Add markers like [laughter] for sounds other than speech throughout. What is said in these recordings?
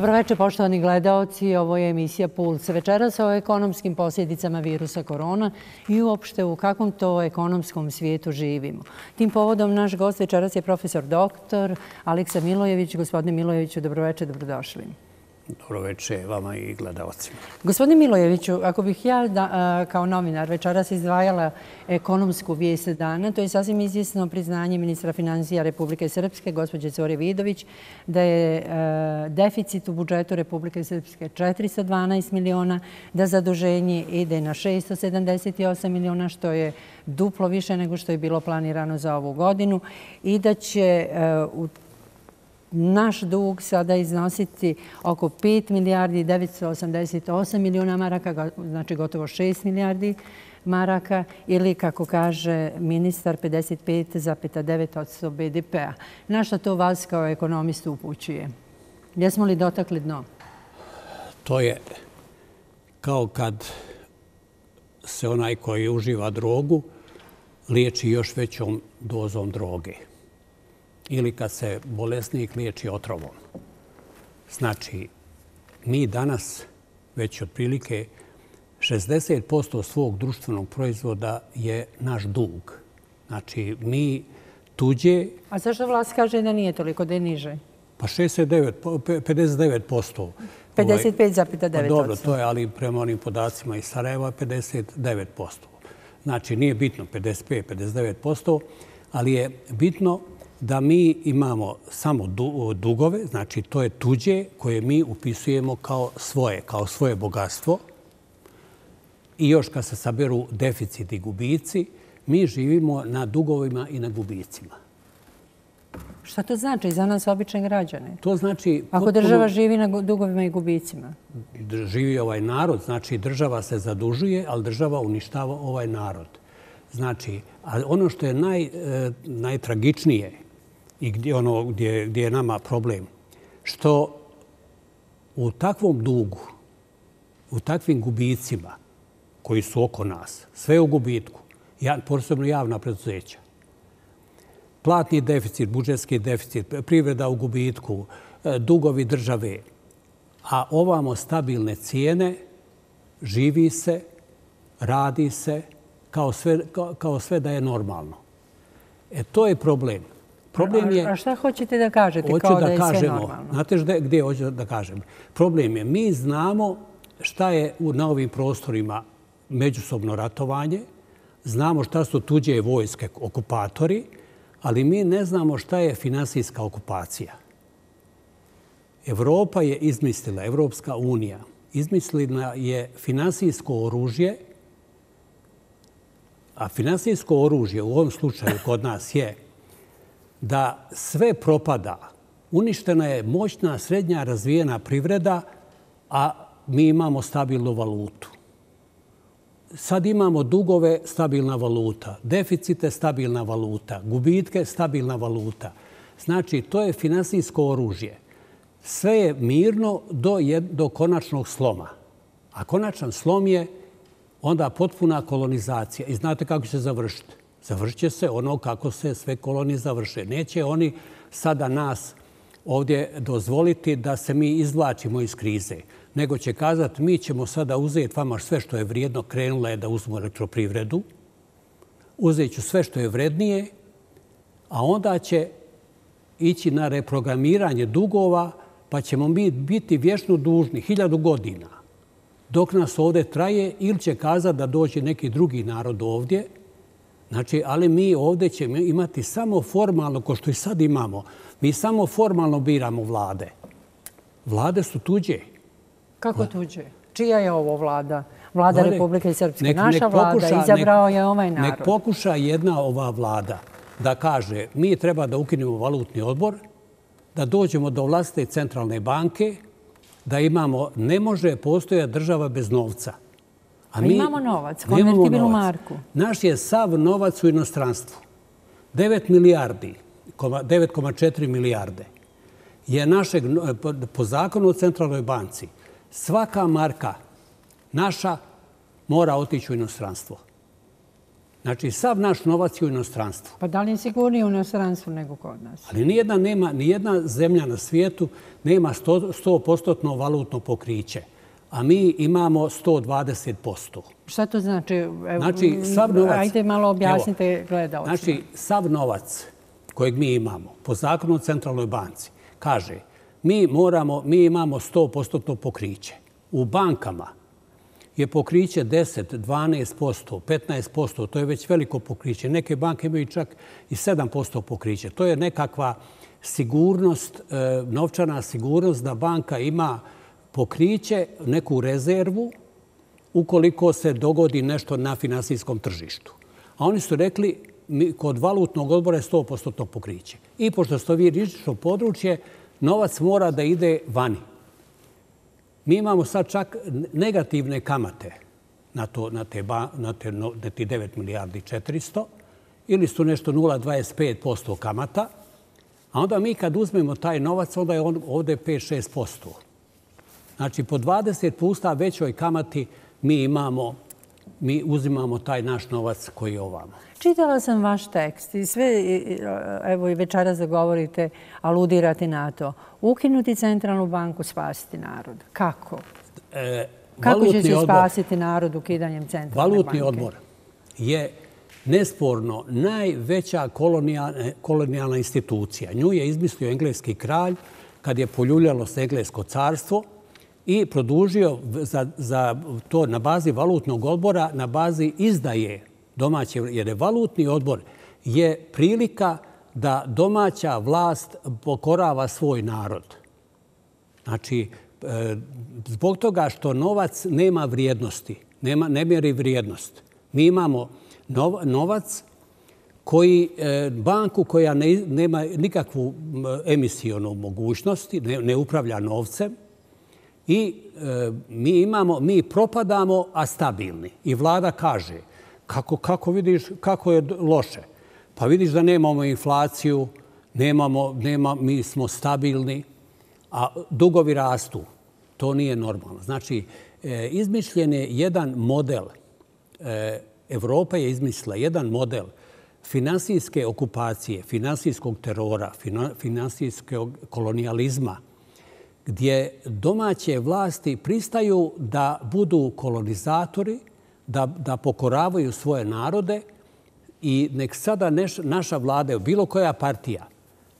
Dobroveče, poštovani gledalci. Ovo je emisija Puls. Večeras o ekonomskim posljedicama virusa korona i uopšte u kakvom to ekonomskom svijetu živimo. Tim povodom naš gost večeras je profesor doktor Aleksa Milojević. Gospodine Milojeviću, dobroveče, dobrodošli. Dobro večer vama i gledalcima. Gospodine Milojeviću, ako bih ja kao novinar večeras izdvajala ekonomsku vijest dana, to je sasvim izvjesno priznanje ministra financija Republike Srpske, gospođe Zore Vidović, da je deficit u budžetu Republike Srpske 412 miliona, da zaduženje ide na 678 miliona, što je duplo više nego što je bilo planirano za ovu godinu i da će u naš dug sada iznositi oko 5 milijardi 988 milijuna maraka, znači gotovo 6 milijardi maraka ili, kako kaže ministar, 55,9 BDP-a. Na što to vas kao ekonomistu upućuje? Jesmo li dotakli dno? To je kao kad se onaj koji uživa drogu liječi još većom dozom droge ili kad se bolesnik liječi otrovom. Znači, mi danas već otprilike 60% svog društvenog proizvoda je naš dug. Znači, mi tuđe... A zašto vlast kaže da nije toliko, da je niže? Pa 69, 59%. 55,9%. Pa dobro, to je, ali prema onim podacima iz Sarajeva, 59%. Znači, nije bitno 55, 59%, ali je bitno da mi imamo samo dugove, znači to je tuđe koje mi upisujemo kao svoje, kao svoje bogatstvo. I još kad se saberu deficit i gubici, mi živimo na dugovima i na gubicima. Šta to znači za nas obične građane? To znači... Ako država živi na dugovima i gubicima? Živi ovaj narod, znači država se zadužuje, ali država uništava ovaj narod. Znači, ono što je naj, e, najtragičnije i gdje, ono, gdje, gdje je nama problem, što u takvom dugu, u takvim gubicima koji su oko nas, sve u gubitku, ja, posebno javna preduzeća, platni deficit, budžetski deficit, privreda u gubitku, e, dugovi države, a ovamo stabilne cijene, živi se, radi se, kao sve, kao, kao sve da je normalno. E, to je problem. Problem je... A šta hoćete da kažete kao da, je sve normalno? Znate gdje, gdje hoću da kažem? Problem je, mi znamo šta je na ovim prostorima međusobno ratovanje, znamo šta su tuđe vojske okupatori, ali mi ne znamo šta je finansijska okupacija. Evropa je izmislila, Evropska unija, izmislila je finansijsko oružje, a finansijsko oružje u ovom slučaju kod nas je da sve propada. Uništena je moćna srednja razvijena privreda, a mi imamo stabilnu valutu. Sad imamo dugove, stabilna valuta. Deficite, stabilna valuta. Gubitke, stabilna valuta. Znači, to je finansijsko oružje. Sve je mirno do, do konačnog sloma. A konačan slom je onda potpuna kolonizacija. I znate kako će se završiti? Završće se ono kako se sve kolonije završe. Neće oni sada nas ovdje dozvoliti da se mi izvlačimo iz krize, nego će kazati mi ćemo sada uzeti vama sve što je vrijedno, krenula je da uzmu elektroprivredu, uzet ću sve što je vrednije, a onda će ići na reprogramiranje dugova, pa ćemo mi biti vješno dužni hiljadu godina dok nas ovdje traje ili će kazati da dođe neki drugi narod ovdje, Znači, ali mi ovdje ćemo imati samo formalno, ko što i sad imamo, mi samo formalno biramo vlade. Vlade su tuđe. Kako tuđe? Čija je ovo vlada? Vlada Republike Srpske. Naša vlada izabrao je ovaj narod. Nek pokuša jedna ova vlada da kaže mi treba da ukinemo valutni odbor, da dođemo do vlastite centralne banke, da imamo, ne može postojati država bez novca. A mi imamo novac, konvertibilnu marku. Naš je sav novac u inostranstvu. 9 milijardi, 9,4 milijarde je našeg, po zakonu o centralnoj banci, svaka marka naša mora otići u inostranstvo. Znači, sav naš novac je u inostranstvu. Pa da li je sigurniji u inostranstvu nego kod nas? Ali nijedna, nema, nijedna zemlja na svijetu nema 100%, valutno pokriće. A mi imamo 120%. Šta to znači? Evo, znači, sav novac... Ajde malo objasnite gledalcima. Znači, sav novac kojeg mi imamo po zakonu o centralnoj banci kaže mi, moramo, mi imamo 100% pokriće. U bankama je pokriće 10, 12%, 15%, to je već veliko pokriće. Neke banke imaju čak i 7% pokriće. To je nekakva sigurnost, e, novčana sigurnost da banka ima pokriće, neku rezervu, ukoliko se dogodi nešto na finansijskom tržištu. A oni su rekli, kod valutnog odbora je 100% pokriće. I pošto ste vi rizično područje, novac mora da ide vani. Mi imamo sad čak negativne kamate na, to, na, te, ba, na, te, na te 9 milijardi 400 ili su nešto 0,25% kamata, a onda mi kad uzmemo taj novac, onda je on ovde 5-6%. Znači, po 20 puta većoj kamati mi imamo, mi uzimamo taj naš novac koji je ovamo. Čitala sam vaš tekst i sve, evo i večera zagovorite, aludirate na to. Ukinuti centralnu banku, spasiti narod. Kako? E, Kako će se spasiti narod ukidanjem centralne valutni banke? Valutni odbor je nesporno najveća kolonijalna institucija. Nju je izmislio engleski kralj kad je poljuljalo se englesko carstvo i produžio za, za to na bazi valutnog odbora, na bazi izdaje domaće, jer je valutni odbor je prilika da domaća vlast pokorava svoj narod. Znači, e, zbog toga što novac nema vrijednosti, nema, ne mjeri vrijednost. Mi imamo novac koji e, banku koja ne, nema nikakvu emisijonu mogućnosti, ne, ne upravlja novcem i e, mi imamo, mi propadamo, a stabilni. I vlada kaže, kako, kako vidiš kako je loše? Pa vidiš da nemamo inflaciju, nemamo, nema, mi smo stabilni, a dugovi rastu. To nije normalno. Znači, e, izmišljen je jedan model, e, Evropa je izmislila jedan model finansijske okupacije, finansijskog terora, finansijskog kolonijalizma, gdje domaće vlasti pristaju da budu kolonizatori, da, da pokoravaju svoje narode i nek sada neš, naša vlada, bilo koja partija,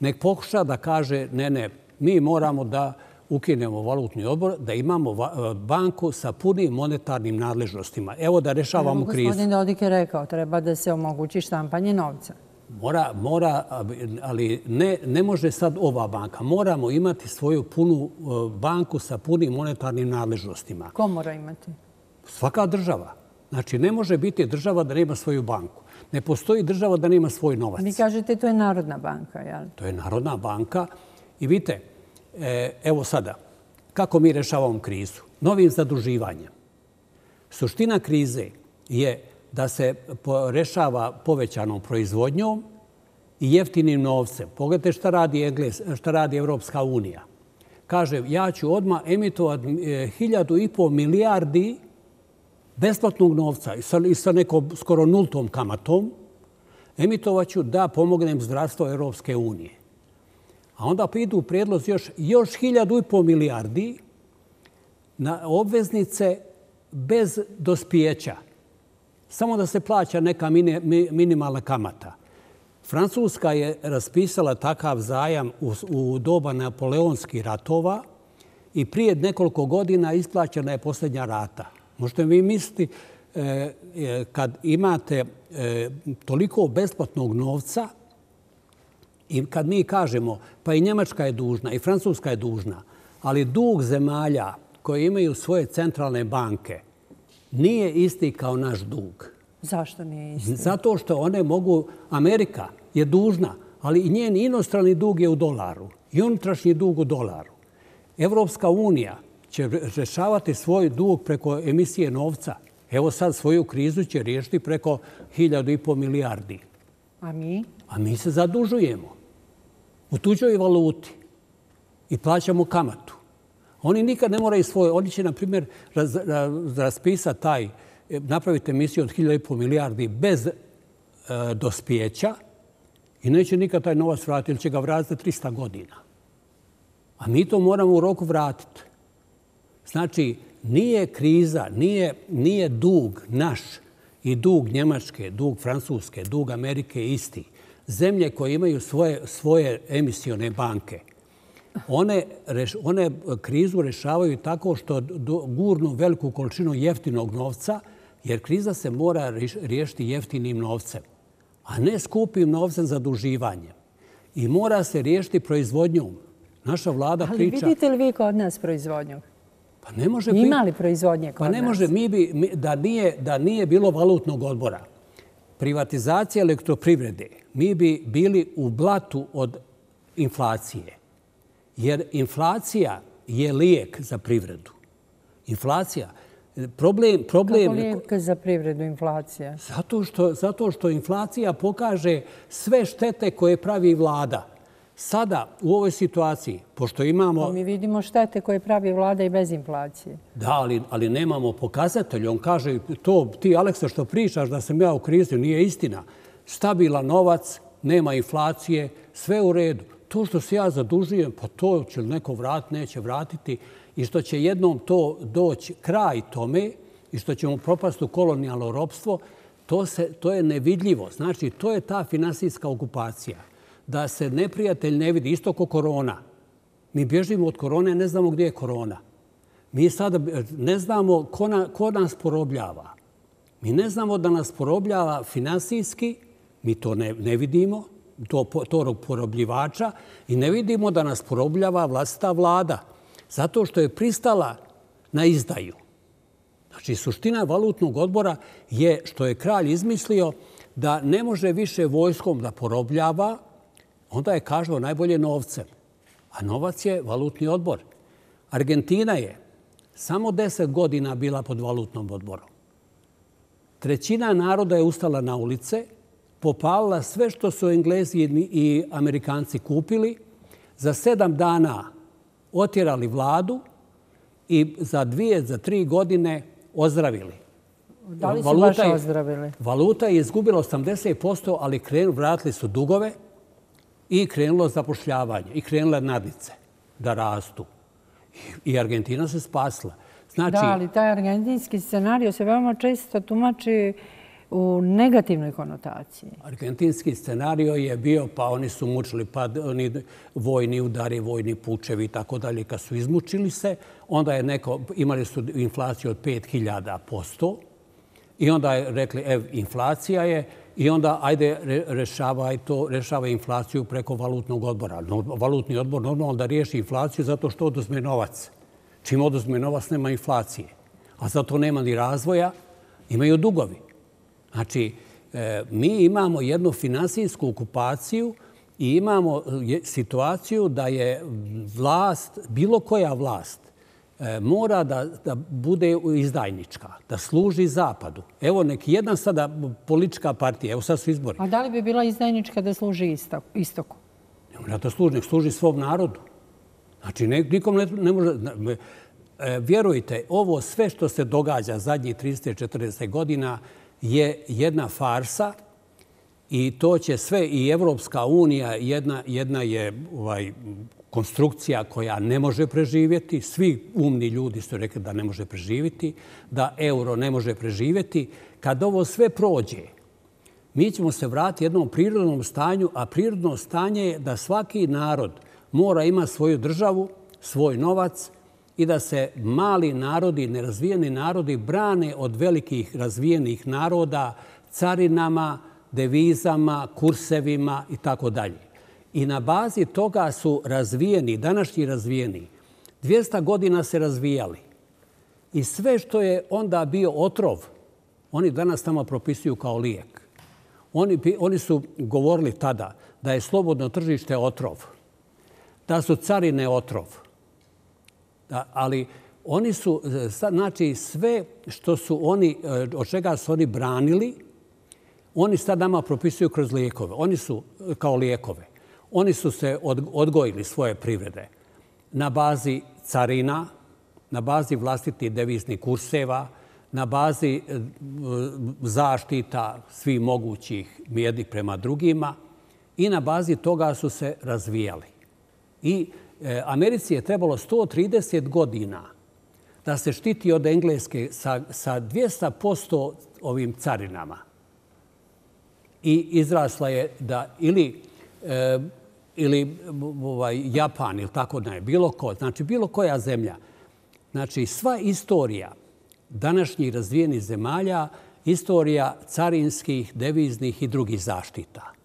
nek pokuša da kaže ne, ne, mi moramo da ukinemo valutni odbor, da imamo banku sa punim monetarnim nadležnostima. Evo da rešavamo krizu. Gospodin Dodik je rekao, treba da se omogući štampanje novca. Mora, mora, ali ne, ne može sad ova banka. Moramo imati svoju punu e, banku sa punim monetarnim nadležnostima. Ko mora imati? Svaka država. Znači, ne može biti država da nema svoju banku. Ne postoji država da nema svoj novac. Vi kažete to je Narodna banka, jel? To je Narodna banka. I vidite, e, evo sada, kako mi rešavamo krizu? Novim zaduživanjem. Suština krize je da se rešava povećanom proizvodnjom i jeftinim novcem. Pogledajte šta radi, Engles, šta radi Evropska unija. Kaže, ja ću odmah emitovati e, eh, hiljadu i pol milijardi besplatnog novca i sa, i sa nekom skoro nultom kamatom, emitovaću da pomognem zdravstvo Europske unije. A onda pa idu prijedloz još, još hiljadu i pol milijardi na obveznice bez dospijeća. Samo da se plaća neka minimalna kamata. Francuska je raspisala takav zajam u, u doba napoleonskih ratova i prije nekoliko godina isplaćena je posljednja rata. Možete vi misliti e, e, kad imate e, toliko besplatnog novca i kad mi kažemo pa i Njemačka je dužna i Francuska je dužna, ali dug zemalja koje imaju svoje centralne banke nije isti kao naš dug. Zašto nije isti? Zato što one mogu, Amerika je dužna, ali i njen inostrani dug je u dolaru i unutrašnji dug u dolaru. Evropska unija će rešavati svoj dug preko emisije novca. Evo sad svoju krizu će riješiti preko hiljadu i po milijardi. A mi? A mi se zadužujemo u tuđoj valuti i plaćamo kamatu. Oni nikad ne moraju svoje, oni će, na primjer, raz, raz, raspisati taj, e, napraviti emisiju od hiljada i po milijardi bez e, dospijeća i neće nikad taj novac vratiti, ili će ga vratiti 300 godina. A mi to moramo u roku vratiti. Znači, nije kriza, nije, nije dug naš i dug Njemačke, dug Francuske, dug Amerike isti. Zemlje koje imaju svoje, svoje emisione banke, one, reš, one krizu rešavaju tako što gurnu veliku količinu jeftinog novca, jer kriza se mora riješiti jeftinim novcem, a ne skupim novcem za duživanje. I mora se riješiti proizvodnjom. Naša vlada Ali priča... Ali vidite li vi kod nas proizvodnju? Pa ne može... Ima li proizvodnje kod Pa ne može, mi bi, da, nije, da nije bilo valutnog odbora, privatizacije elektroprivrede, mi bi bili u blatu od inflacije. Jer inflacija je lijek za privredu. Inflacija, problem... problem Kako lijek za privredu inflacija? Zato što, zato što inflacija pokaže sve štete koje pravi vlada. Sada, u ovoj situaciji, pošto imamo... Pa mi vidimo štete koje pravi vlada i bez inflacije. Da, ali, ali nemamo pokazatelj. On kaže, to ti, Aleksa, što pričaš da sam ja u krizi, nije istina. Stabilan novac, nema inflacije, sve u redu. To što se ja zadužujem, pa to će neko vrat, neće vratiti. I što će jednom to doći kraj tome i što ćemo propasti u kolonijalno ropstvo, to, se, to je nevidljivo. Znači, to je ta finansijska okupacija da se neprijatelj ne vidi, isto ko korona. Mi bježimo od korone, ne znamo gdje je korona. Mi sada ne znamo ko, na, ko nas porobljava. Mi ne znamo da nas porobljava finansijski, mi to ne, ne vidimo, to, porobljivača, i ne vidimo da nas porobljava vlastita vlada, zato što je pristala na izdaju. Znači, suština valutnog odbora je što je kralj izmislio da ne može više vojskom da porobljava, onda je kažao najbolje novcem. A novac je valutni odbor. Argentina je samo deset godina bila pod valutnom odborom. Trećina naroda je ustala na ulice, popalila sve što su Englezi i Amerikanci kupili, za sedam dana otjerali vladu i za dvije, za tri godine ozdravili. Da li su valuta baš ozdravili? Valuta je izgubila 80%, ali krenu, vratili su dugove i krenulo zapošljavanje i krenule nadnice da rastu. I Argentina se spasla. Znači, da, ali taj argentinski scenario se veoma često tumači u negativnoj konotaciji. Argentinski scenario je bio, pa oni su mučili, pa oni vojni udari, vojni pučevi i tako dalje. Kad su izmučili se, onda je neko, imali su inflaciju od 5000 posto i onda je rekli, ev, inflacija je, I onda, ajde, rešavaj to, rešava inflaciju preko valutnog odbora. No, Valutni odbor normalno da riješi inflaciju zato što oduzme novac. Čim oduzme novac, nema inflacije. A zato nema ni razvoja, imaju dugovi. Znači, e, mi imamo jednu finansijsku okupaciju i imamo situaciju da je vlast, bilo koja vlast, E, mora da, da bude izdajnička, da služi zapadu. Evo neki jedan sada politička partija, evo sad su izbori. A da li bi bila izdajnička da služi istoku? Ne mora da služi, nek služi svom narodu. Znači, ne, nikom ne, ne može... E, vjerujte, ovo sve što se događa zadnjih 30-40 godina je jedna farsa i to će sve i Evropska unija, jedna, jedna je ovaj, konstrukcija koja ne može preživjeti. Svi umni ljudi su rekli da ne može preživjeti, da euro ne može preživjeti. Kad ovo sve prođe, mi ćemo se vratiti jednom prirodnom stanju, a prirodno stanje je da svaki narod mora ima svoju državu, svoj novac i da se mali narodi, nerazvijeni narodi brane od velikih razvijenih naroda carinama, devizama, kursevima i tako dalje. I na bazi toga su razvijeni, današnji razvijeni, 200 godina se razvijali. I sve što je onda bio otrov, oni danas tamo propisuju kao lijek. Oni, oni su govorili tada da je slobodno tržište otrov, da su carine otrov. Ali oni su, e, znači sve što su oni, e, od čega su oni branili, oni sad nama propisuju kroz lijekove. Oni su e, kao lijekove. Oni su se odgojili svoje privrede na bazi carina, na bazi vlastitih deviznih kurseva, na bazi zaštita svih mogućih jednih prema drugima i na bazi toga su se razvijali. I E, Americi je trebalo 130 godina da se štiti od Engleske sa, sa 200% ovim carinama. I izrasla je da ili, e, ili ovaj, Japan ili tako da je, bilo ko, znači bilo koja zemlja, znači sva istorija današnjih razvijenih zemalja, istorija carinskih, deviznih i drugih zaštita.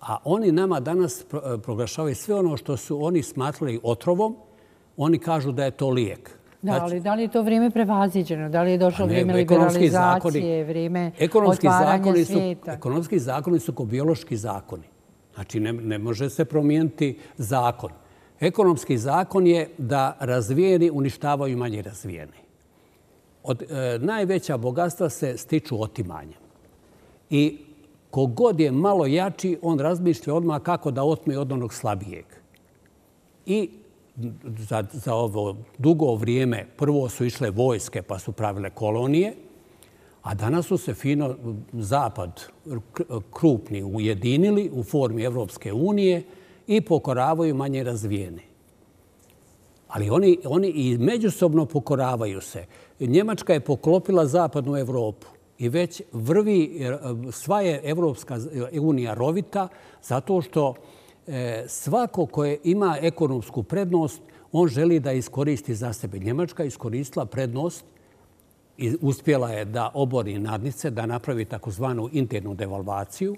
A oni nama danas proglašavaju sve ono što su oni smatrali otrovom, oni kažu da je to lijek. Da, znači- ali da li je to vrijeme prevaziđeno? Da li je došlo vrijeme liberalizacije, vrijeme otvaranja svijeta? Ekonomski zakoni su kao biološki zakoni. Znači, ne, ne može se promijeniti zakon. Ekonomski zakon je da razvijeni uništavaju manje razvijeni. Od e, najveća bogatstva se stiču otimanjem. I kogod je malo jači, on razmišlja odmah kako da otme od onog slabijeg. I za, za ovo dugo vrijeme prvo su išle vojske pa su pravile kolonije, a danas su se fino zapad krupni ujedinili u formi Evropske unije i pokoravaju manje razvijene. Ali oni, oni i međusobno pokoravaju se. Njemačka je poklopila zapadnu Evropu i već vrvi, eh, sva je Evropska eh, unija rovita zato što eh, svako koje ima ekonomsku prednost, on želi da iskoristi za sebe. Njemačka iskoristila prednost i uspjela je da obori nadnice, da napravi takozvanu internu devalvaciju,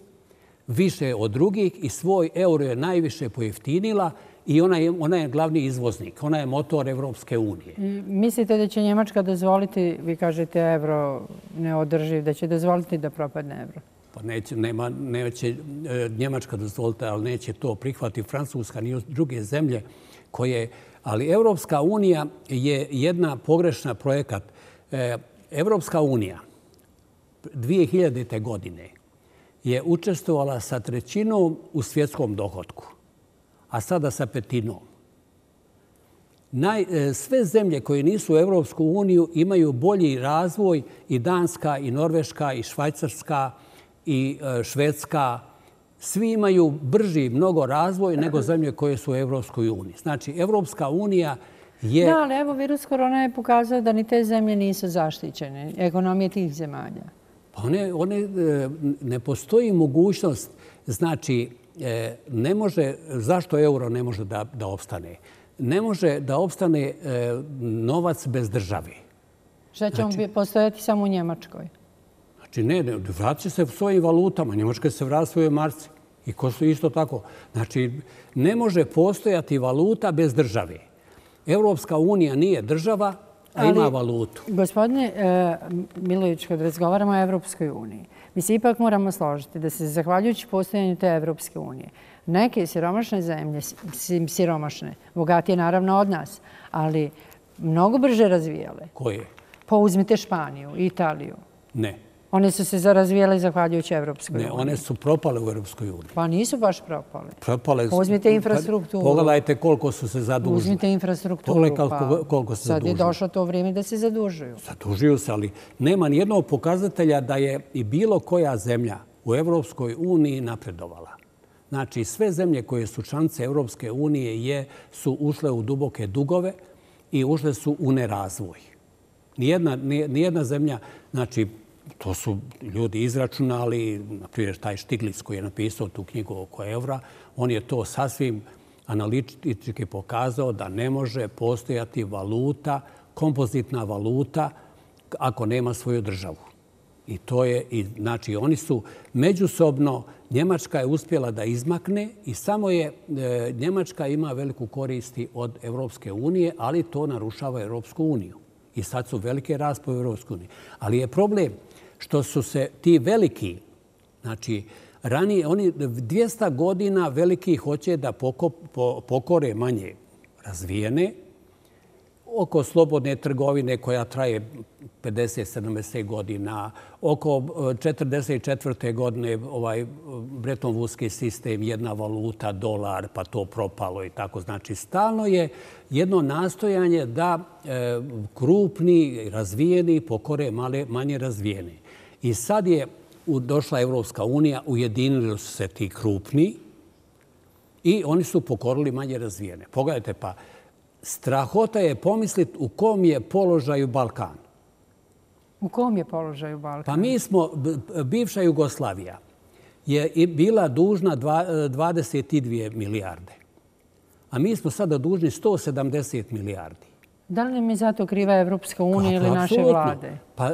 više od drugih i svoj euro je najviše pojeftinila i ona je, ona je glavni izvoznik. Ona je motor Evropske unije. Mislite da će Njemačka dozvoliti, vi kažete euro neodrživ, da će dozvoliti da propadne euro? pa neće, nema, neće e, Njemačka dozvoliti, ali neće to prihvati Francuska ni druge zemlje koje... Ali Evropska unija je jedna pogrešna projekat. E, Evropska unija 2000. godine je učestvovala sa trećinom u svjetskom dohodku, a sada sa petinom. Naj, e, sve zemlje koje nisu u Evropsku uniju imaju bolji razvoj i Danska, i Norveška, i Švajcarska, i e, Švedska, svi imaju brži mnogo razvoj nego zemlje koje su u Evropskoj uniji. Znači, Evropska unija je... Da, ali evo, virus korona je pokazao da ni te zemlje nisu zaštićene, ekonomije tih zemalja. Pa one, one e, ne postoji mogućnost, znači, ne može, zašto euro ne može da, da opstane? Ne može da opstane novac bez države. Šta će znači, on postojati samo u Njemačkoj? Znači, ne, ne, vratit se svojim valutama. Njemačka se vrati svoje marci. I ko su isto tako. Znači, ne može postojati valuta bez države. Evropska unija nije država, a ima valutu. Gospodine e, Milović, kad razgovaramo o Evropskoj uniji, mi se ipak moramo složiti da se, zahvaljujući postojanju te Evropske unije, neke siromašne zemlje, siromašne, bogatije naravno od nas, ali mnogo brže razvijale. Koje? Pa uzmite Španiju, Italiju. Ne. One su se zarazvijale zahvaljujući Evropskoj uniji. Ne, one su propale u Evropskoj uniji. Pa nisu baš propale. Propale su. Uzmite infrastrukturu. Pogledajte koliko su se zadužili. Uzmite infrastrukturu. Pogledajte pa koliko se zadužili. Sad je došlo to vrijeme da se zadužuju. Zadužuju se, ali nema nijednog pokazatelja da je i bilo koja zemlja u Evropskoj uniji napredovala. Znači, sve zemlje koje su članice Evropske unije je, su ušle u duboke dugove i ušle su u nerazvoj. Nijedna, nijedna zemlja, znači, to su ljudi izračunali, na primjer taj Štiglic koji je napisao tu knjigu oko evra, on je to sasvim analitički pokazao da ne može postojati valuta, kompozitna valuta, ako nema svoju državu. I to je, i, znači, oni su međusobno, Njemačka je uspjela da izmakne i samo je, e, Njemačka ima veliku koristi od Evropske unije, ali to narušava Evropsku uniju. I sad su velike raspove Evropskoj uniji. Ali je problem, što su se ti veliki, znači, ranije, oni 200 godina veliki hoće da pokore manje razvijene, oko slobodne trgovine koja traje 50-70 godina, oko e, 44. Godine ovaj Bretton sistem, jedna valuta, dolar, pa to propalo i tako. Znači, stalno je jedno nastojanje da e, krupni, razvijeni pokore male, manje razvijeni. I sad je došla Evropska unija, ujedinili su se ti krupni i oni su pokorili manje razvijene. Pogledajte pa, strahota je pomisliti u kom je položaju Balkan. U kom je položaju Balkan? Pa mi smo, bivša Jugoslavija je bila dužna 22 milijarde. A mi smo sada dužni 170 milijardi. Da li nam je zato kriva Evropska unija ili naše vlade? Pa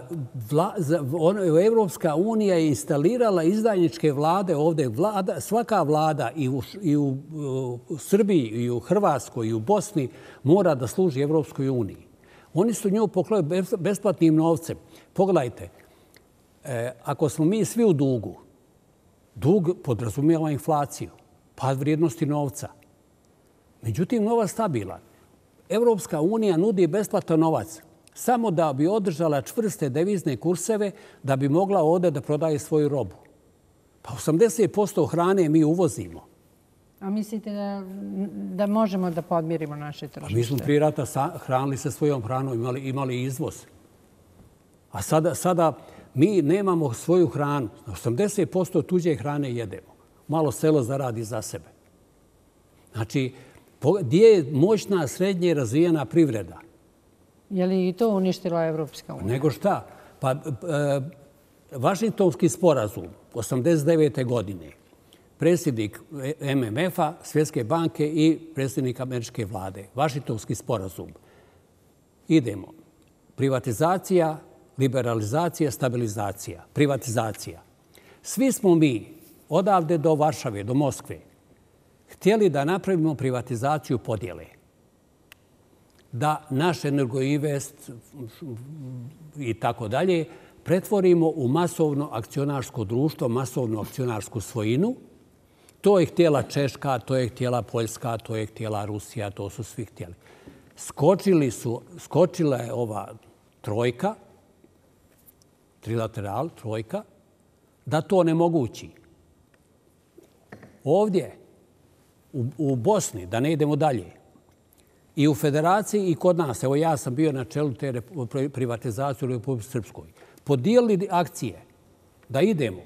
Evropska unija je instalirala izdajničke vlade ovdje. Svaka vlada i u Srbiji, i u Hrvatskoj, i u Bosni mora da služi Evropskoj uniji. Oni su nju poklojili besplatnim novcem. Pogledajte, e, ako smo mi svi u dugu, dug podrazumijeva inflaciju, pad vrijednosti novca. Međutim, nova stabilan. Evropska unija nudi besplatan novac samo da bi održala čvrste devizne kurseve da bi mogla ovdje da prodaje svoju robu. Pa 80% hrane mi uvozimo. A mislite da, da možemo da podmirimo naše tržište? Pa mi smo prije rata hranili se svojom hranom, imali, imali izvoz. A sada, sada mi nemamo svoju hranu. 80% tuđe hrane jedemo. Malo selo zaradi za sebe. Znači, gdje je moćna srednje razvijena privreda? Je li i to uništila Evropska unija? Nego šta? Pa, e, Vašingtonski sporazum 89. godine, predsjednik MMF-a, Svjetske banke i predsjednik američke vlade. Vašingtonski sporazum. Idemo. Privatizacija, liberalizacija, stabilizacija. Privatizacija. Svi smo mi odavde do Varšave, do Moskve, htjeli da napravimo privatizaciju podjele. Da naš energoinvest i tako dalje pretvorimo u masovno akcionarsko društvo, masovnu akcionarsku svojinu. To je htjela Češka, to je htjela Poljska, to je htjela Rusija, to su svi htjeli. Skočili su, skočila je ova trojka, trilateral, trojka, da to ne mogući. Ovdje u Bosni, da ne idemo dalje, i u federaciji i kod nas, evo ja sam bio na čelu te privatizacije u Republike Srpskoj, podijelili akcije da idemo,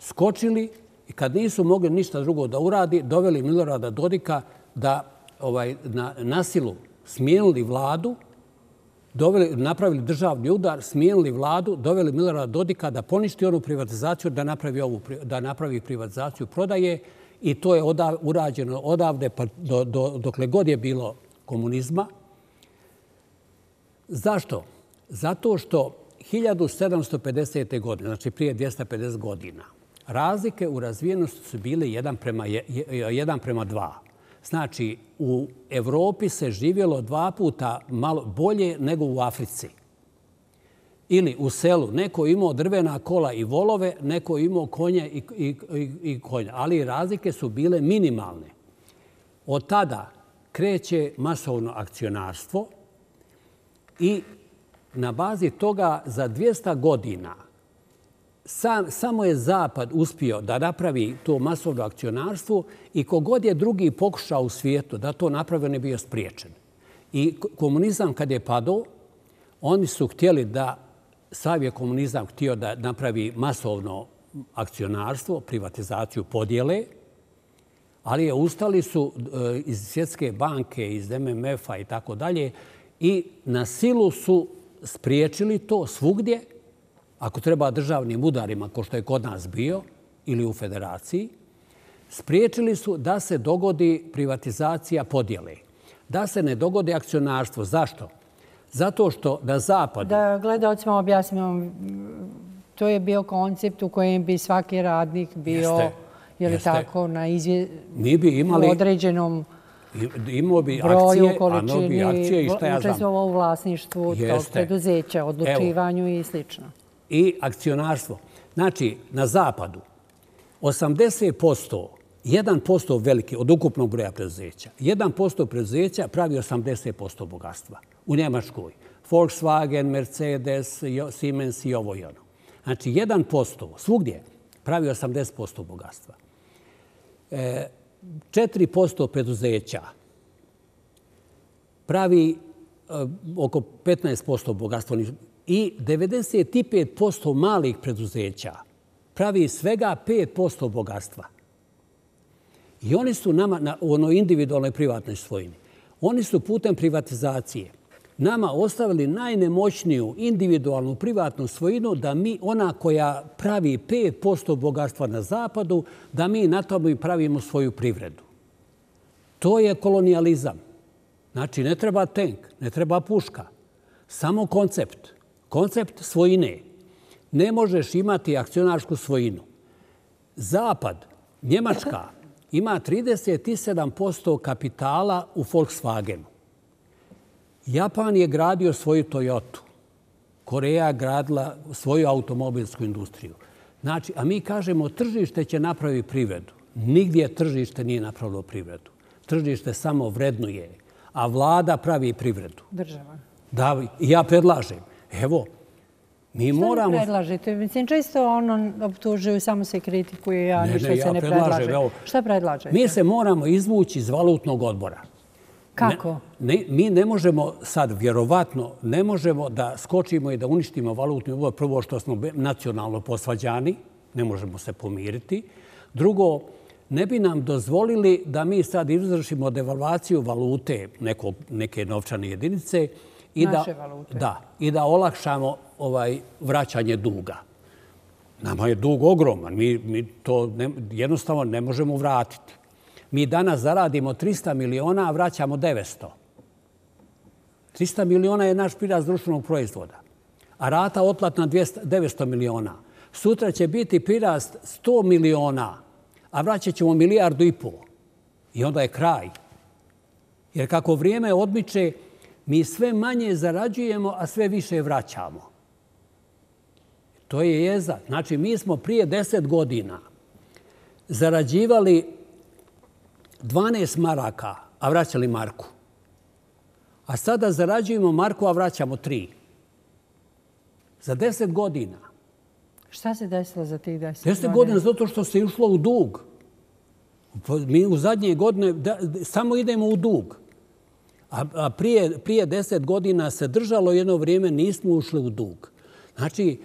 skočili i kad nisu mogli ništa drugo da uradi, doveli Milorada Dodika da ovaj, na, na silu smijenili vladu, doveli, napravili državni udar, smijenili vladu, doveli Milorada Dodika da poništi onu privatizaciju, da napravi, ovu, da napravi privatizaciju prodaje, i to je urađeno odavde pa do, do, dokle god je bilo komunizma. Zašto? Zato što 1750. godine, znači prije 250 godina, razlike u razvijenosti su bile 1 prema, 1 prema 2. Znači, u Evropi se živjelo dva puta malo bolje nego u Africi ili u selu neko imao drvena kola i volove, neko imao konje i, i, i, i konje. Ali razlike su bile minimalne. Od tada kreće masovno akcionarstvo i na bazi toga za 200 godina sam, samo je Zapad uspio da napravi to masovno akcionarstvo i kogod je drugi pokušao u svijetu da to napravi, on je bio spriječen. I komunizam kad je padao, oni su htjeli da sav je komunizam htio da napravi masovno akcionarstvo, privatizaciju podjele, ali je ustali su e, iz Svjetske banke, iz MMF-a i tako dalje i na silu su spriječili to svugdje, ako treba državnim udarima, ko što je kod nas bio, ili u federaciji, spriječili su da se dogodi privatizacija podjele, da se ne dogodi akcionarstvo. Zašto? Zato što na zapadu... Da gledalcima objasnimo, to je bio koncept u kojem bi svaki radnik bio je li tako, na izvje... Mi bi imali... U određenom imao bi broju, količini, akcije i šta ja znam. Učestvovao u vlasništvu tog preduzeća, odlučivanju i sl. I akcionarstvo. Znači, na zapadu 80% 1% veliki od ukupnog broja preduzeća. 1% preduzeća pravi 80% bogatstva u Njemačkoj. Volkswagen, Mercedes, Siemens i ovo i ono. Znači, 1% svugdje pravi 80% bogatstva. E, 4% preduzeća pravi e, oko 15% bogatstva i 95% malih preduzeća pravi svega 5% bogatstva. I oni su nama na onoj individualnoj privatnoj svojini. Oni su putem privatizacije nama ostavili najnemoćniju individualnu privatnu svojinu da mi, ona koja pravi 5% bogatstva na zapadu, da mi na tome pravimo svoju privredu. To je kolonijalizam. Znači, ne treba tank, ne treba puška. Samo koncept. Koncept svojine. Ne možeš imati akcionarsku svojinu. Zapad, Njemačka, ima 37% kapitala u Volkswagenu. Japan je gradio svoju Toyota. Koreja je gradila svoju automobilsku industriju. Znači, a mi kažemo tržište će napraviti privredu. Nigdje tržište nije napravilo privredu. Tržište samo vrednuje, a vlada pravi privredu. Država. Da, ja predlažem. Evo, mi moramo... Šta predlažete? Mislim, često ono optužuju, samo se kritikuje, ja ništa se ne predlaže. Šta predlažete? Mi se moramo izvući iz valutnog odbora. Kako? Ne, mi ne možemo sad, vjerovatno, ne možemo da skočimo i da uništimo valutni uvod. Prvo što smo nacionalno posvađani, ne možemo se pomiriti. Drugo, ne bi nam dozvolili da mi sad izvršimo devalvaciju valute nekog, neke novčane jedinice i Naše da, valute. Da, i da olakšamo ovaj vraćanje duga. Nama je dug ogroman. Mi, mi to ne, jednostavno ne možemo vratiti. Mi danas zaradimo 300 miliona, a vraćamo 900. 300 miliona je naš prirast društvenog proizvoda. A rata otplatna 900 miliona. Sutra će biti prirast 100 miliona, a vraćat ćemo milijardu i pol. I onda je kraj. Jer kako vrijeme odmiče, mi sve manje zarađujemo, a sve više vraćamo. To je jeza. Znači, mi smo prije deset godina zarađivali 12 maraka, a vraćali marku. A sada zarađujemo marku, a vraćamo 3. Za 10 godina. Šta se desilo za tih 10 godina? 10 godina zato što se išlo u dug. Mi u zadnje godine da, samo idemo u dug. A, a prije, prije 10 godina se držalo jedno vrijeme, nismo ušli u dug. Znači,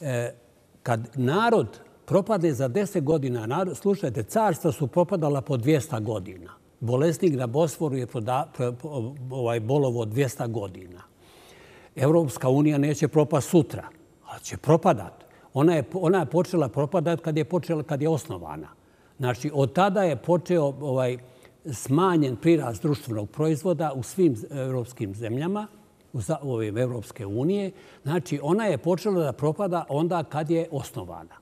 e, kad narod propade za 10 godina. Slušajte, carstva su propadala po 200 godina. Bolesnik na Bosforu je proda, pro, ovaj, bolovo 200 godina. Evropska unija neće propast sutra, ali će propadat. Ona je, ona je počela propadat kad je, počela, kad je osnovana. Znači, od tada je počeo ovaj, smanjen prirast društvenog proizvoda u svim evropskim zemljama, u ovim Evropske unije. Znači, ona je počela da propada onda kad je osnovana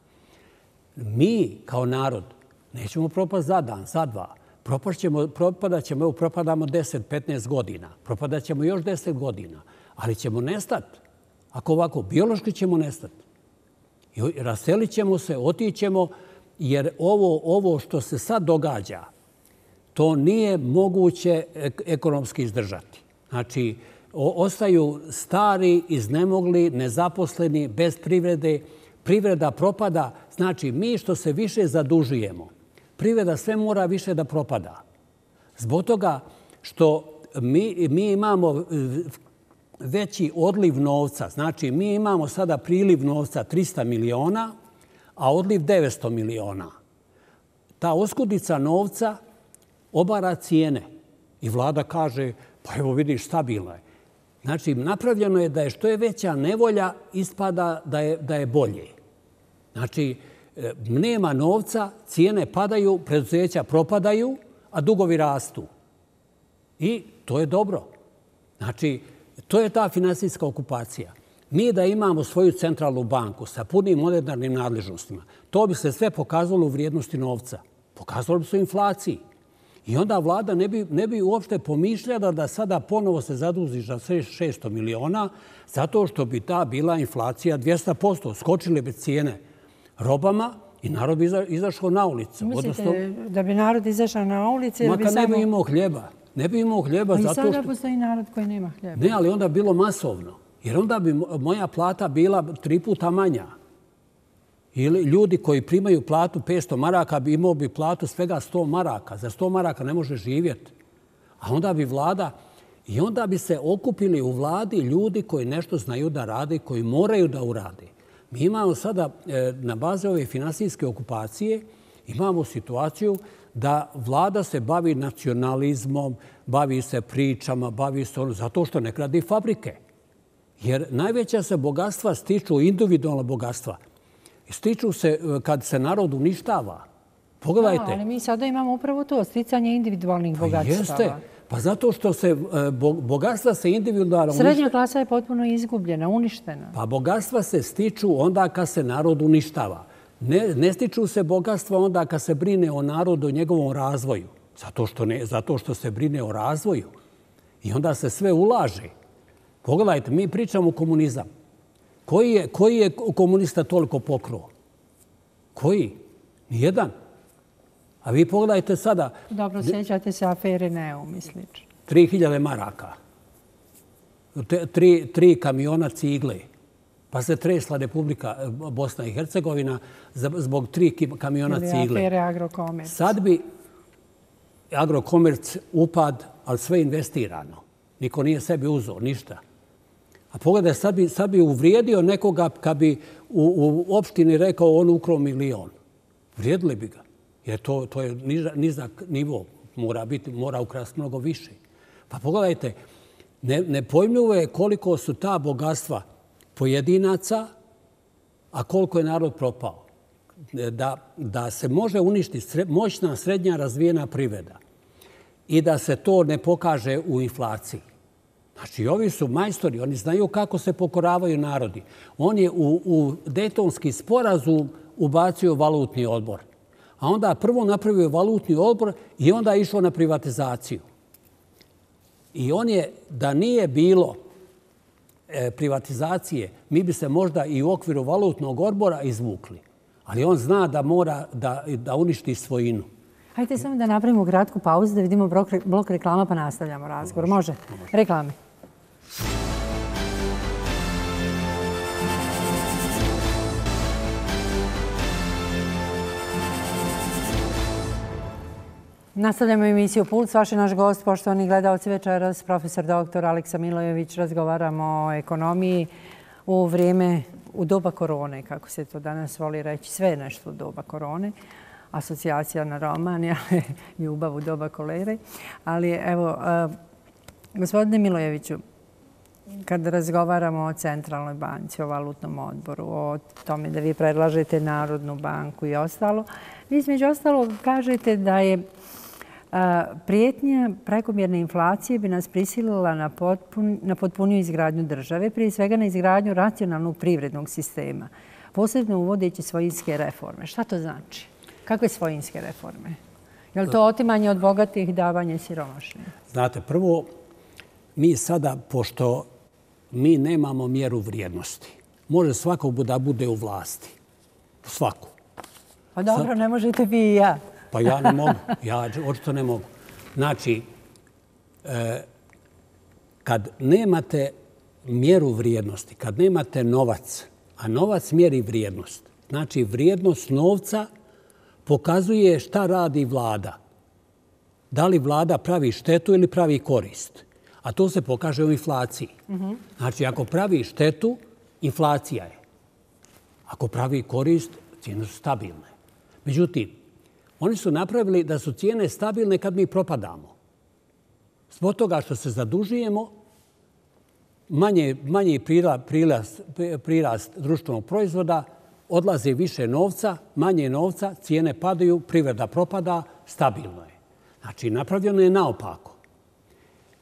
mi kao narod nećemo propast za dan, za dva. Propašćemo, propadat ćemo, evo, propadamo 10-15 godina. Propadat ćemo još 10 godina. Ali ćemo nestati. Ako ovako, biološki ćemo nestati. I raselit ćemo se, otićemo, jer ovo, ovo što se sad događa, to nije moguće ekonomski izdržati. Znači, ostaju stari, iznemogli, nezaposleni, bez privrede, privreda propada, znači mi što se više zadužujemo, privreda sve mora više da propada. Zbog toga što mi, mi imamo veći odliv novca, znači mi imamo sada priliv novca 300 miliona, a odliv 900 miliona. Ta oskudica novca obara cijene i vlada kaže, pa evo vidiš, stabilno je. Znači, napravljeno je da je što je veća nevolja, ispada da je, da je bolje. Znači, E, nema novca, cijene padaju, preduzeća propadaju, a dugovi rastu. I to je dobro. Znači, to je ta finansijska okupacija. Mi da imamo svoju centralnu banku sa punim monetarnim nadležnostima, to bi se sve pokazalo u vrijednosti novca. Pokazalo bi se u inflaciji. I onda vlada ne bi, ne bi uopšte pomišljala da sada ponovo se zaduzi za 600 miliona, zato što bi ta bila inflacija 200%. Skočile bi cijene robama i narod bi izašao na ulicu. Mislite da bi narod izašao na ulici? Maka ne bi imao hljeba. Ne bi imao hljeba zato što... I sada postoji narod koji nema hljeba. Ne, ali onda bilo masovno. Jer onda bi moja plata bila tri puta manja. Ili ljudi koji primaju platu 500 maraka bi imao bi platu svega 100 maraka. Za 100 maraka ne može živjeti. A onda bi vlada... I onda bi se okupili u vladi ljudi koji nešto znaju da rade, koji moraju da urade. Mi imamo sada e, na baze ove finansijske okupacije, imamo situaciju da vlada se bavi nacionalizmom, bavi se pričama, bavi se ono, zato što ne gradi fabrike. Jer najveća se bogatstva stiču individualna bogatstva. Stiču se e, kad se narod uništava. Pogledajte. Da, ali mi sada imamo upravo to, sticanje individualnih pa bogatstava. Jeste. Pa zato što se e, bogatstva se individualno... Srednja klasa je potpuno izgubljena, uništena. Pa bogatstva se stiču onda kad se narod uništava. Ne, ne stiču se bogatstva onda kad se brine o narodu, o njegovom razvoju. Zato što, ne, zato što se brine o razvoju. I onda se sve ulaže. Pogledajte, mi pričamo komunizam. Koji je, koji je komunista toliko pokruo? Koji? Nijedan. A vi pogledajte sada... Dobro, sjećate se afere Neo, mislič. 3000 maraka. Tri, tri kamiona cigle. Pa se tresla Republika eh, Bosna i Hercegovina zbog tri kamiona cigle. Ili afere Agrokomerc. Sad bi Agrokomerc upad, ali sve investirano. Niko nije sebi uzao, ništa. A pogledaj, sad bi, sad bi uvrijedio nekoga kad bi u, u opštini rekao on ukro milion. Vrijedili bi ga. Jer to, to je nizak nivo. Mora, biti, mora ukrasti mnogo više. Pa pogledajte, ne, ne pojmljuje koliko su ta bogatstva pojedinaca, a koliko je narod propao. Da, da se može uništiti sre, moćna srednja razvijena priveda i da se to ne pokaže u inflaciji. Znači, ovi su majstori, oni znaju kako se pokoravaju narodi. On je u, u detonski sporazum ubacio valutni odbor. A onda prvo napravio valutni odbor i onda išao na privatizaciju. I on je, da nije bilo e, privatizacije, mi bi se možda i u okviru valutnog odbora izvukli. Ali on zna da mora da, da uništi svojinu. Hajde samo da napravimo kratku pauzu da vidimo blok reklama pa nastavljamo razgovor. Može? Reklami. Nastavljamo emisiju Puls. Vaš je naš gost, poštovani gledalci večeras, profesor dr. Aleksa Milojević. Razgovaramo o ekonomiji u vrijeme, u doba korone, kako se to danas voli reći. Sve je nešto u doba korone. Asocijacija na roman, [laughs] ljubav u doba kolere. Ali evo, gospodine Milojeviću, kad razgovaramo o centralnoj banci, o valutnom odboru, o tome da vi predlažete Narodnu banku i ostalo, vi između ostalo kažete da je Prijetnja prekomjerne inflacije bi nas prisilila na, potpun, na potpuniju izgradnju države, prije svega na izgradnju racionalnog privrednog sistema, posebno uvodeći svojinske reforme. Šta to znači? Kakve svojinske reforme? Je li to otimanje od bogatih davanje siromašnje? Znate, prvo, mi sada, pošto mi nemamo mjeru vrijednosti, može svako da bude u vlasti. Svaku. Pa dobro, ne možete vi i ja. Pa ja ne mogu. Ja očito ne mogu. Znači, e, kad nemate mjeru vrijednosti, kad nemate novac, a novac mjeri vrijednost, znači vrijednost novca pokazuje šta radi vlada. Da li vlada pravi štetu ili pravi korist. A to se pokaže u inflaciji. Znači, ako pravi štetu, inflacija je. Ako pravi korist, cijene su stabilne. Međutim, Oni su napravili da su cijene stabilne kad mi propadamo. Zbog toga što se zadužujemo, manje, manje prirast, prirast društvenog proizvoda, odlaze više novca, manje novca, cijene padaju, privreda propada, stabilno je. Znači, napravljeno je naopako.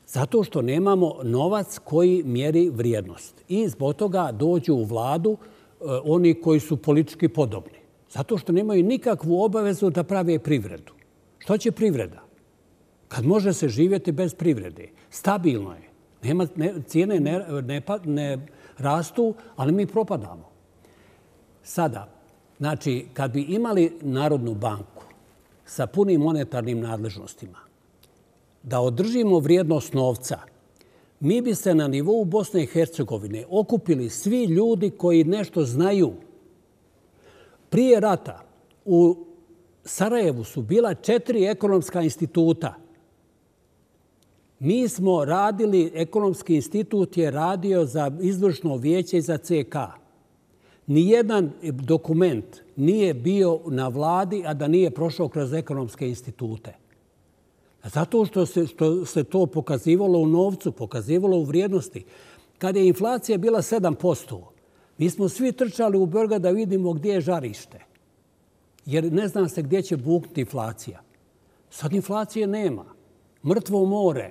Zato što nemamo novac koji mjeri vrijednost. I zbog toga dođu u vladu e, oni koji su politički podobni. Zato što nemaju nikakvu obavezu da prave privredu. Što će privreda? Kad može se živjeti bez privrede. Stabilno je. Nema, ne, cijene ne, ne, pa, ne rastu, ali mi propadamo. Sada, Znači, kad bi imali Narodnu banku sa punim monetarnim nadležnostima, da održimo vrijednost novca, mi bi se na nivou Bosne i Hercegovine okupili svi ljudi koji nešto znaju. Prije rata u Sarajevu su bila četiri ekonomska instituta. Mi smo radili, ekonomski institut je radio za izvršno vijeće i za CK. Nijedan dokument nije bio na vladi, a da nije prošao kroz ekonomske institute. Zato što se, što se to pokazivalo u novcu, pokazivalo u vrijednosti. Kad je inflacija bila 7%, mi smo svi trčali u Brga da vidimo gdje je žarište. Jer ne znam se gdje će buknuti inflacija. Sad inflacije nema. Mrtvo more.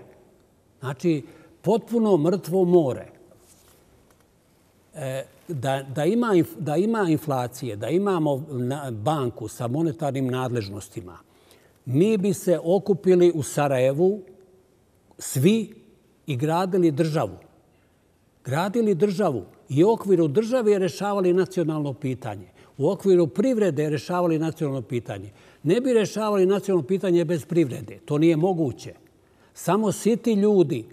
Znači, potpuno mrtvo more. E, da, da, ima, da ima inflacije, da imamo banku sa monetarnim nadležnostima, mi bi se okupili u Sarajevu svi i gradili državu. Gradili državu i u okviru države rešavali nacionalno pitanje. U okviru privrede rešavali nacionalno pitanje. Ne bi rešavali nacionalno pitanje bez privrede. To nije moguće. Samo siti ljudi,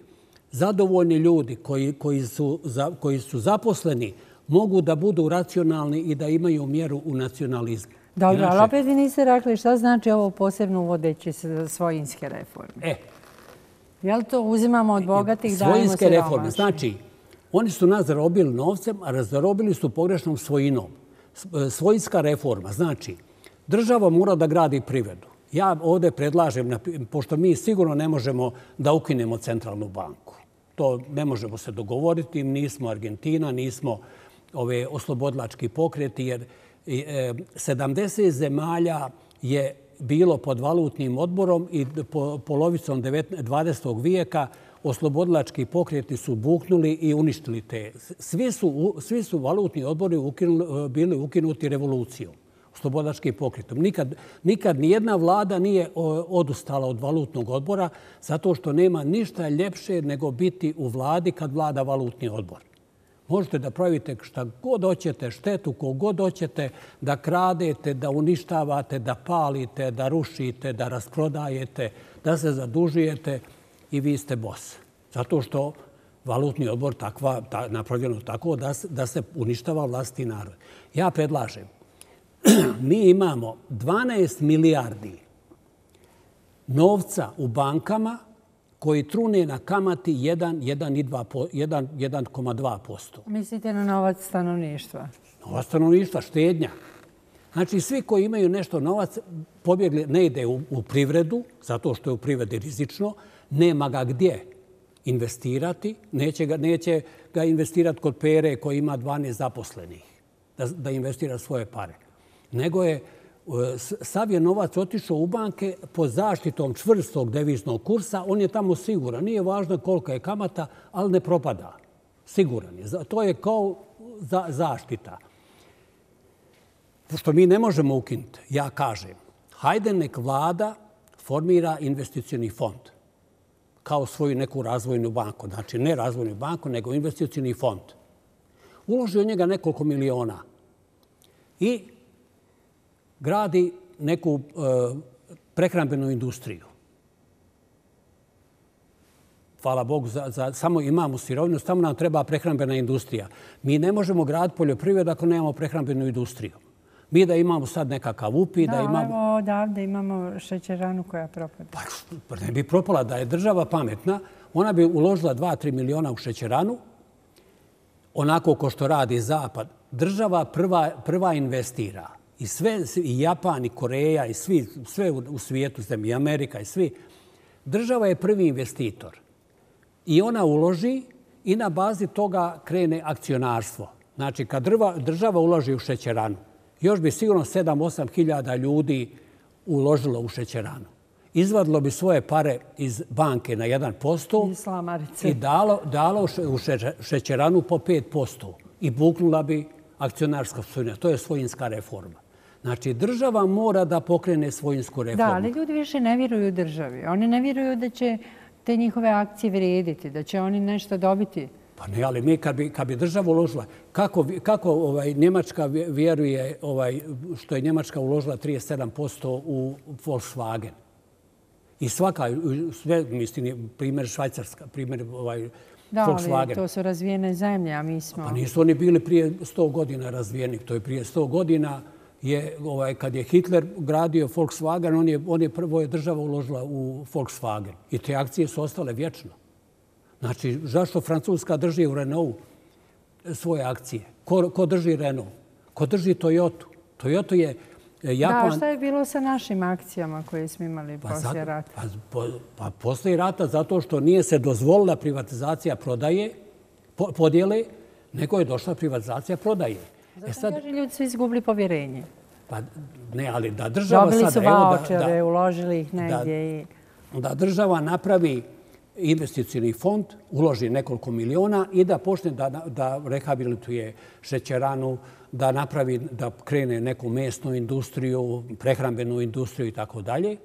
zadovoljni ljudi koji, koji, su, za, koji su zaposleni, mogu da budu racionalni i da imaju mjeru u nacionalizmu. Dobro, ali opet vi niste rekli šta znači ovo posebno uvodeći svojinske reforme. E. Je li to uzimamo od bogatih, dajemo Svojinske reforme, znači, oni su nas zarobili novcem, a zarobili su pogrešnom svojinom. Svojska e, svojinska reforma, znači, država mora da gradi privredu. Ja ovdje predlažem, pošto mi sigurno ne možemo da ukinemo centralnu banku. To ne možemo se dogovoriti, nismo Argentina, nismo ove oslobodlački pokreti, jer 70 e, zemalja je bilo pod valutnim odborom i po polovicom 20. vijeka oslobodilački pokreti su buknuli i uništili te. Svi su, svi su valutni odbori ukinuli, e, bili ukinuti revolucijom, oslobodilačkim pokretom. Nikad, nikad nijedna vlada nije e, odustala od valutnog odbora zato što nema ništa ljepše nego biti u vladi kad vlada valutni odbor. Možete da pravite šta god hoćete, štetu kogod hoćete, da kradete, da uništavate, da palite, da rušite, da rasprodajete, da se zadužujete i vi ste bos. Zato što valutni odbor takva, ta, napravljeno tako da, da se uništava vlasti narod. Ja predlažem, [clears throat] mi imamo 12 milijardi novca u bankama koji trune na kamati 1,2%. Mislite na novac stanovništva? Novac stanovništva, štednja. Znači, svi koji imaju nešto novac, pobjegli, ne ide u, u privredu, zato što je u privredi rizično, nema ga gdje investirati, neće ga, neće ga investirati kod pere koji ima 12 zaposlenih, da, da investira svoje pare. Nego je e, sav je novac otišao u banke po zaštitom čvrstog deviznog kursa. On je tamo siguran. Nije važno kolika je kamata, ali ne propada. Siguran je. To je kao za, zaštita. Što mi ne možemo ukinuti, ja kažem, hajde nek vlada formira investicijni fond kao svoju neku razvojnu banku. Znači, ne razvojnu banku, nego investicijni fond. Uloži u njega nekoliko miliona. I gradi neku e, prehrambenu industriju. Hvala Bogu, za, za, samo imamo sirovinu, samo nam treba prehrambena industrija. Mi ne možemo graditi poljoprivred ako nemamo prehrambenu industriju. Mi da imamo sad nekakav upi, da, da imamo... Da, evo odavde imamo šećeranu koja propada. Pa, pa ne bi propala da je država pametna. Ona bi uložila 2-3 miliona u šećeranu, onako ko što radi Zapad. Država prva, prva investira i sve, i Japan, i Koreja, i svi, sve u, svijetu, i Amerika, i svi, država je prvi investitor. I ona uloži i na bazi toga krene akcionarstvo. Znači, kad drva, država uloži u šećeranu, još bi sigurno 7-8 hiljada ljudi uložilo u šećeranu. Izvadilo bi svoje pare iz banke na 1% i dalo, dalo u šećeranu po 5%. I buknula bi akcionarska svojina. To je svojinska reforma. Znači, država mora da pokrene svojinsku reformu. Da, ali ljudi više ne vjeruju državi. Oni ne vjeruju da će te njihove akcije vrijediti, da će oni nešto dobiti. Pa ne, ali mi kad bi, kad bi država uložila, kako, kako ovaj, Njemačka vjeruje ovaj, što je Njemačka uložila 37% u Volkswagen? I svaka, sve, mislim, primjer Švajcarska, primjer ovaj, da, Volkswagen. Da, to su razvijene zemlje, a mi smo... Pa nisu oni bili prije 100 godina razvijeni. To je prije 100 godina je, ovaj, kad je Hitler gradio Volkswagen, on je, on je prvo je država uložila u Volkswagen. I te akcije su ostale vječno. Znači, zašto Francuska drži u Renault svoje akcije? Ko, ko drži Renault? Ko drži Toyota? Toyota je e, Japan... Da, šta je bilo sa našim akcijama koje smo imali pa poslije rata? Pa, po, pa poslije rata zato što nije se dozvolila privatizacija prodaje, po, podjele, nego je došla privatizacija prodaje. Zato e sad, kaže, ljudi su izgubili povjerenje. Pa ne, ali da država Dobili sada... Dobili su vouchere, uložili ih negdje. Da, i... da država napravi investicijni fond, uloži nekoliko miliona i da počne da, da rehabilituje šećeranu, da napravi, da krene neku mesnu industriju, prehrambenu industriju i tako dalje.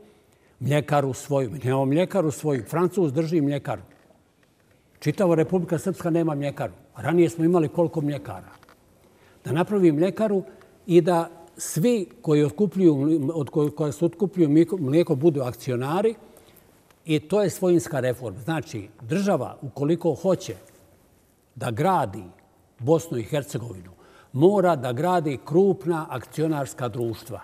Mljekaru svoju, nema mljekaru svoju. Francuz drži mljekaru. Čitava Republika Srpska nema mljekaru. Ranije smo imali koliko mljekara. Da napravi mljekaru i da svi koji otkupljuju, od koja se otkupljuju mlijeko budu akcionari, I to je svojinska reforma. Znači, država, ukoliko hoće da gradi Bosnu i Hercegovinu, mora da gradi krupna akcionarska društva.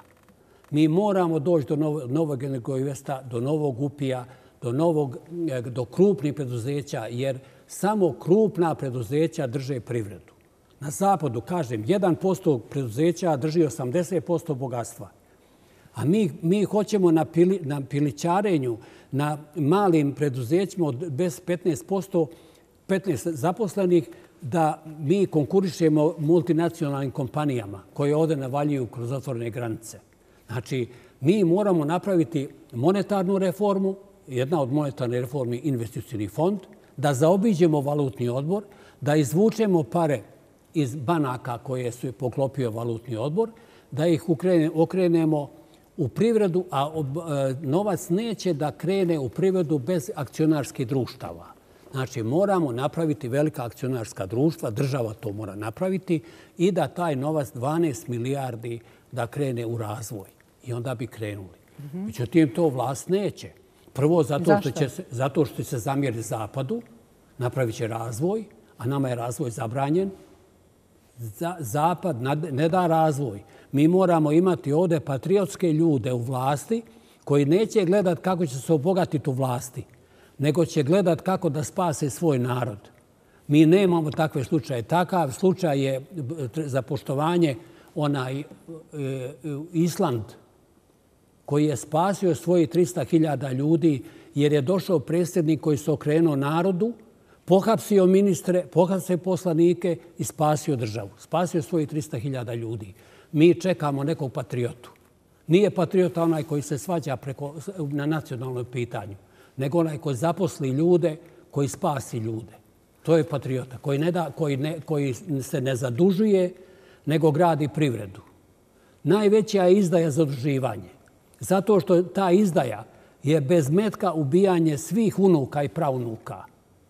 Mi moramo doći do novog energoinvesta, do novog upija, do, novog, e, do krupnih preduzeća, jer samo krupna preduzeća drže privredu. Na zapadu, kažem, 1% preduzeća drži 80% bogatstva. A mi, mi hoćemo na, pili, na pilićarenju, na malim preduzećima od bez 15%, 15 zaposlenih, da mi konkurišemo multinacionalnim kompanijama koje ovde navaljuju kroz otvorene granice. Znači, mi moramo napraviti monetarnu reformu, jedna od monetarne reformi investicijni fond, da zaobiđemo valutni odbor, da izvučemo pare iz banaka koje su poklopio valutni odbor, da ih okrenemo u privredu, a e, novac neće da krene u privredu bez akcionarskih društava. Znači, moramo napraviti velika akcionarska društva, država to mora napraviti i da taj novac 12 milijardi da krene u razvoj. I onda bi krenuli. Međutim, to vlast neće. Prvo, zato što, će se, zato što će se zamjeriti Zapadu, napravit će razvoj, a nama je razvoj zabranjen. Zapad ne da razvoj mi moramo imati ovdje patriotske ljude u vlasti koji neće gledat kako će se obogatiti u vlasti, nego će gledat kako da spase svoj narod. Mi nemamo takve slučaje. Takav slučaj je e, za poštovanje onaj e, e, Island koji je spasio svoji 300.000 ljudi jer je došao predsjednik koji se okrenuo narodu, pohapsio ministre, pohapsio poslanike i spasio državu. Spasio svoji 300.000 ljudi mi čekamo nekog patriotu. Nije patriota onaj koji se svađa preko, na nacionalnom pitanju, nego onaj koji zaposli ljude, koji spasi ljude. To je patriota koji, ne da, koji, ne, koji se ne zadužuje, nego gradi privredu. Najveća je izdaja zaduživanje. Zato što ta izdaja je bez metka ubijanje svih unuka i pravunuka.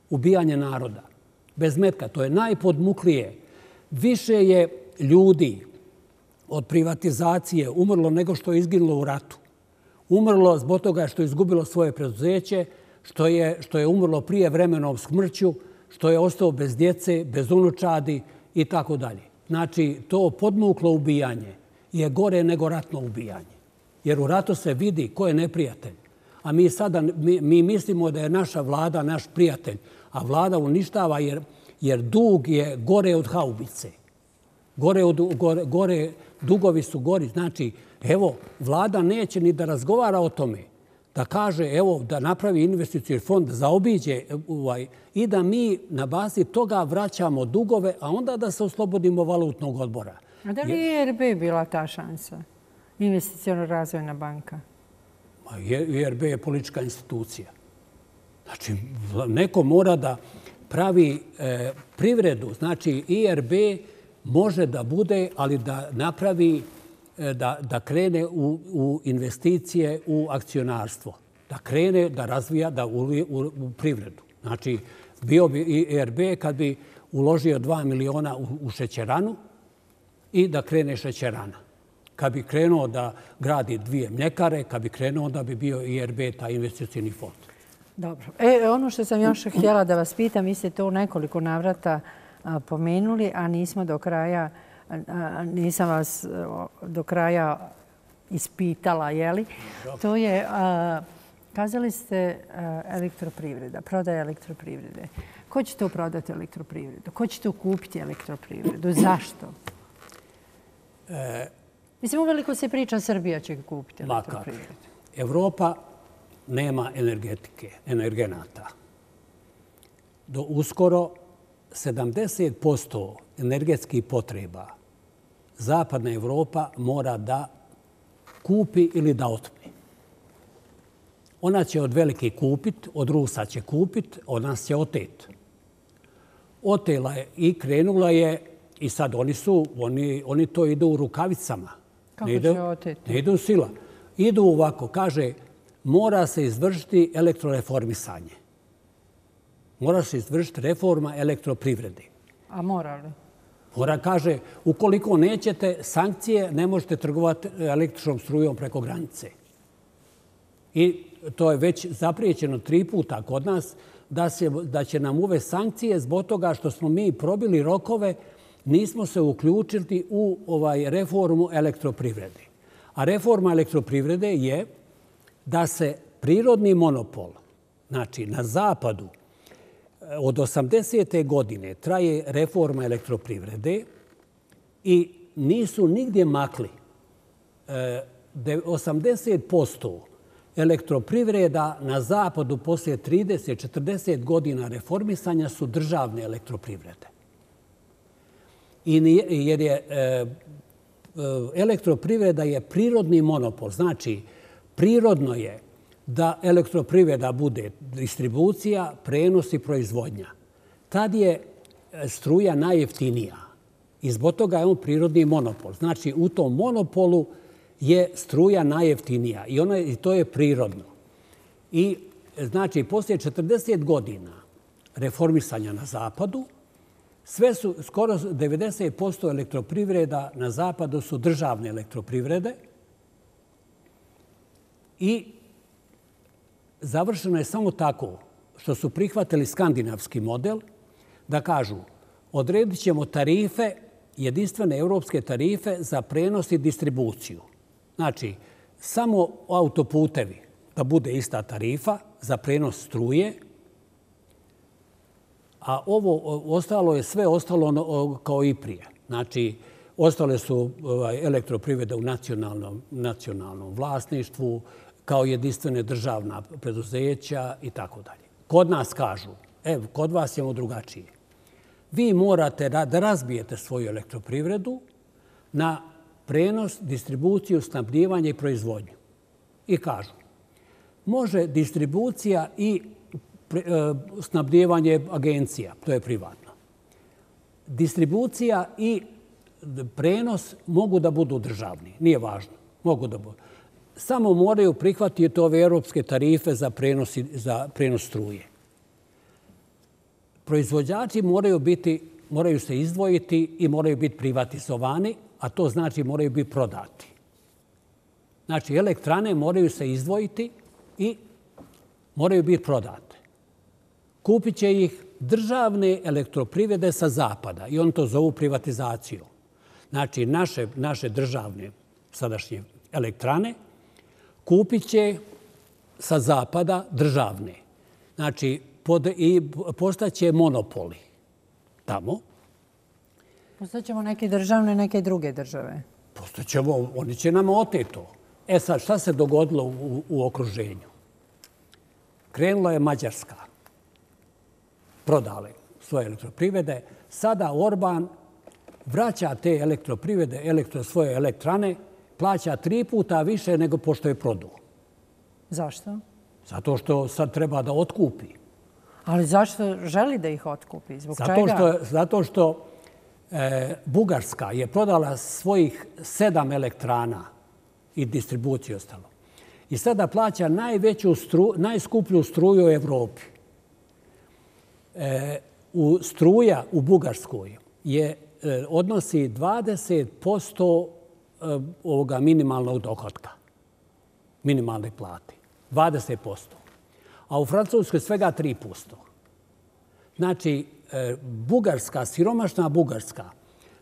Ubijanje naroda. Bez metka. To je najpodmuklije. Više je ljudi, od privatizacije umrlo nego što je izginulo u ratu. Umrlo zbog toga što je izgubilo svoje preduzeće, što je, što je umrlo prije vremenom smrću, što je ostao bez djece, bez unučadi i tako dalje. Znači, to podmuklo ubijanje je gore nego ratno ubijanje. Jer u ratu se vidi ko je neprijatelj. A mi sada mi, mi mislimo da je naša vlada naš prijatelj, a vlada uništava jer, jer dug je gore od haubice. Gore, od, gore, gore dugovi su gori. Znači, evo, vlada neće ni da razgovara o tome, da kaže, evo, da napravi investicijski fond, da zaobiđe ovaj, i da mi na bazi toga vraćamo dugove, a onda da se oslobodimo valutnog odbora. A da li je IRB bila ta šansa? Investicijalno razvojna banka? IRB je politička institucija. Znači, neko mora da pravi e, privredu. Znači, IRB može da bude, ali da napravi, e, da, da krene u, u investicije u akcionarstvo. Da krene, da razvija, da u, u, u privredu. Znači, Bio bi i ERB kad bi uložio 2 miliona u šećeranu i da krene šećerana. Kad bi krenuo da gradi dvije mljekare, kad bi krenuo da bi bio IRB, taj investicijni fond. Dobro. E, ono što sam još htjela da vas pitam, vi ste to u nekoliko navrata pomenuli, a nismo do kraja, nisam vas do kraja ispitala, jeli? To je, kazali ste elektroprivreda, prodaja elektroprivrede. Ko će to prodati elektroprivredu? Ko će to kupiti elektroprivredu? Zašto? E, Mislim, uveliko se priča Srbija će kupiti elektroprivredu. Evropa nema energetike, energenata. Do uskoro 70% energetskih potreba zapadna Evropa mora da kupi ili da otmi. Ona će od velike kupit, od Rusa će kupit, od nas će otet. Otela je i krenula je i sad oni su, oni, oni to idu u rukavicama. Kako ne idu, će oteti? Ne idu sila. Idu ovako, kaže, mora se izvršiti elektroreformisanje. Mora se izvršiti reforma elektroprivrede. A mora li? Mora kaže, ukoliko nećete sankcije, ne možete trgovati električnom strujom preko granice. I to je već zaprijećeno tri puta kod nas, da, se, da će nam uve sankcije zbog toga što smo mi probili rokove, nismo se uključili u ovaj reformu elektroprivrede. A reforma elektroprivrede je da se prirodni monopol, znači na zapadu, od 80. godine traje reforma elektroprivrede i nisu nigdje makli e, 80% elektroprivreda na zapadu poslije 30-40 godina reformisanja su državne elektroprivrede. I jer je e, e, elektroprivreda je prirodni monopol, znači prirodno je da elektroprivreda bude distribucija, prenos i proizvodnja. Tad je e, struja najjeftinija. I zbog toga je on prirodni monopol. Znači, u tom monopolu je struja najjeftinija i, ona, i to je prirodno. I e, znači, poslije 40 godina reformisanja na zapadu, sve su, skoro 90% elektroprivreda na zapadu su državne elektroprivrede i završeno je samo tako što su prihvatili skandinavski model da kažu odredit ćemo tarife, jedinstvene europske tarife za prenos i distribuciju. Znači, samo autoputevi da bude ista tarifa za prenos struje, a ovo ostalo je sve ostalo ono, kao i prije. Znači, ostale su ovaj, elektroprivreda u nacionalnom, nacionalnom vlasništvu, kao jedinstvene državna preduzeća i tako dalje. Kod nas kažu, evo, kod vas je drugačije. Vi morate da, da razbijete svoju elektroprivredu na prenos, distribuciju, snabdivanje i proizvodnju. I kažu, može distribucija i pre, e, snabdivanje agencija, to je privatno. Distribucija i prenos mogu da budu državni, nije važno, mogu da budu samo moraju prihvatiti ove europske tarife za prenos, za prenos struje. Proizvođači moraju, biti, moraju se izdvojiti i moraju biti privatizovani, a to znači moraju biti prodati. Znači, elektrane moraju se izdvojiti i moraju biti prodate. Kupit će ih državne elektroprivrede sa zapada i on to zovu privatizacijom. Znači, naše, naše državne sadašnje elektrane kupit će sa zapada državne. Znači, pod, i postaće monopoli tamo. Postaćemo neke državne, neke druge države. Postaćemo, oni će nam oteto. E sad, šta se dogodilo u, u okruženju? Krenula je Mađarska. Prodale svoje elektroprivrede. Sada Orban vraća te elektroprivrede, elektro, svoje elektrane, plaća tri puta više nego pošto je produ. Zašto? Zato što sad treba da otkupi. Ali zašto želi da ih otkupi? Zbog zato čega? Što, zato što e, Bugarska je prodala svojih sedam elektrana i distribuciju ostalo. I sada plaća I sada plaća najveću stru, najskuplju struju u Evropi. u struja u Bugarskoj je odnosi 20% Eh, ovoga minimalnog dohodka, minimalne plate. 20%. A u Francuskoj svega 3%. Znači, eh, Bugarska, siromašna Bugarska,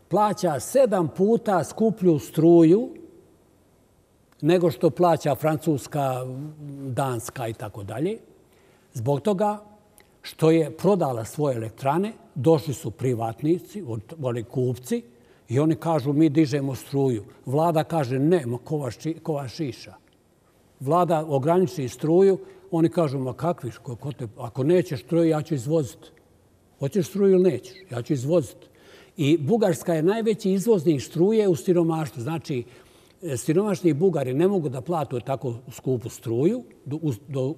plaća sedam puta skuplju struju nego što plaća Francuska, Danska i tako dalje. Zbog toga što je prodala svoje elektrane, došli su privatnici, oni kupci, i oni kažu mi dižemo struju. Vlada kaže ne, ma ko vas, ko vas šiša. Vlada ograniči struju, oni kažu ma kakvi, ko, ko te, ako nećeš struju, ja ću izvoziti. Hoćeš struju ili nećeš? Ja ću izvoziti. I Bugarska je najveći izvoznik struje u siromaštvu. Znači, e, siromašni Bugari ne mogu da platu tako skupu struju do, do,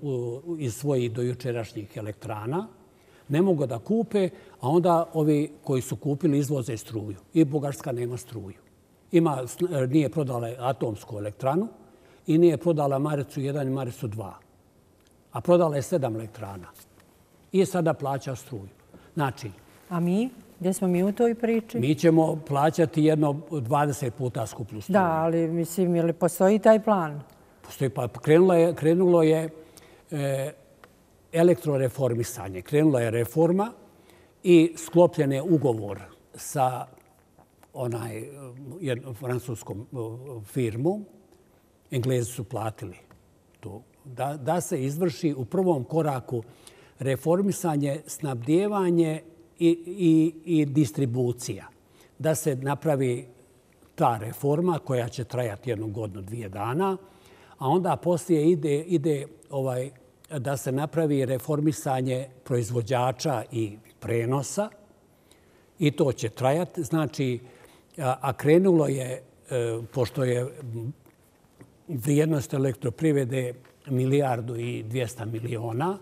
iz svojih dojučerašnjih elektrana, ne mogu da kupe, a onda ovi koji su kupili izvoze struju. I Bugarska nema struju. Ima, nije prodala atomsku elektranu i nije prodala Maricu 1 i Maricu 2. A prodala je sedam elektrana. I sada plaća struju. Znači... A mi? Gdje smo mi u toj priči? Mi ćemo plaćati jedno 20 puta skuplju struju. Da, ali mislim, je li postoji taj plan? Postoji, pa krenulo je, krenulo je e, elektroreformisanje. Krenula je reforma i sklopljen je ugovor sa onaj francuskom firmom. Englezi su platili to. Da, da se izvrši u prvom koraku reformisanje, snabdjevanje i, i, i distribucija. Da se napravi ta reforma koja će trajati jednu godinu, dvije dana, a onda poslije ide, ide ovaj da se napravi reformisanje proizvođača i prenosa i to će trajati. Znači, a krenulo je, e, pošto je vrijednost elektroprivrede milijardu i 200 miliona,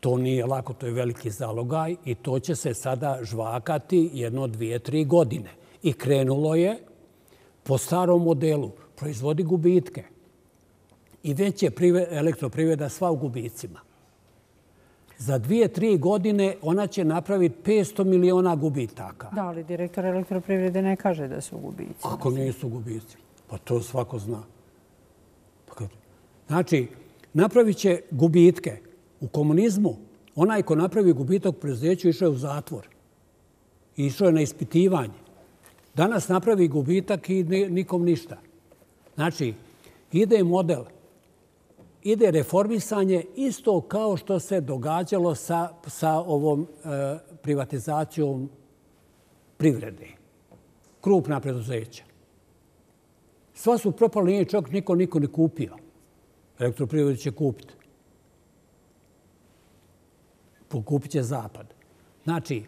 to nije lako, to je veliki zalogaj i to će se sada žvakati jedno, dvije, tri godine. I krenulo je po starom modelu, proizvodi gubitke i već je elektroprivreda sva u gubicima. Za dvije, tri godine ona će napraviti 500 miliona gubitaka. Da, ali direktor elektroprivrede ne kaže da su gubici. Ako nisu gubici, pa to svako zna. Pa znači, napravit će gubitke. U komunizmu onaj ko napravi gubitak prezeću išao je u zatvor. Išao je na ispitivanje. Danas napravi gubitak i nikom ništa. Znači, ide model ide reformisanje isto kao što se događalo sa, sa ovom e, privatizacijom privrede. Krupna preduzeća. Sva su propala, nije čak niko, niko ne kupio. Elektroprivrede će kupiti. Pokupit će zapad. Znači,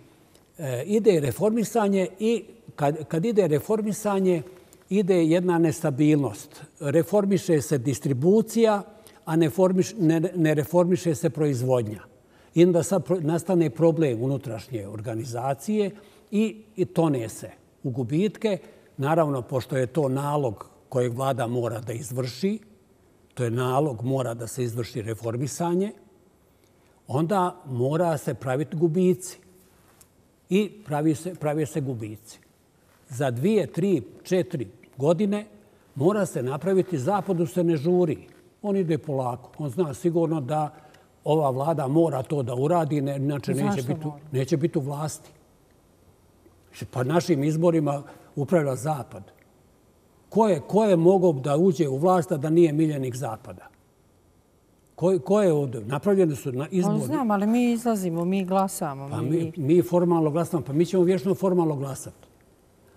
e, ide reformisanje i kad, kad ide reformisanje, ide jedna nestabilnost. Reformiše se distribucija, a ne, formiš, ne, ne reformiše se proizvodnja. I onda sad nastane problem unutrašnje organizacije i, i tone se u gubitke. Naravno, pošto je to nalog kojeg vlada mora da izvrši, to je nalog, mora da se izvrši reformisanje, onda mora se praviti gubici. I pravi se, pravi se gubici. Za dvije, tri, četiri godine mora se napraviti zapadu se ne žuri on ide polako. On zna sigurno da ova vlada mora to da uradi, inače neće biti, neće biti u vlasti. Pa našim izborima upravlja Zapad. Ko je, ko je mogao da uđe u vlast da nije miljenik Zapada? Ko, ko je ovdje? Napravljene su na izbori. On znam, ali mi izlazimo, mi glasamo. Pa mi, mi formalno glasamo, pa mi ćemo vječno formalno glasati.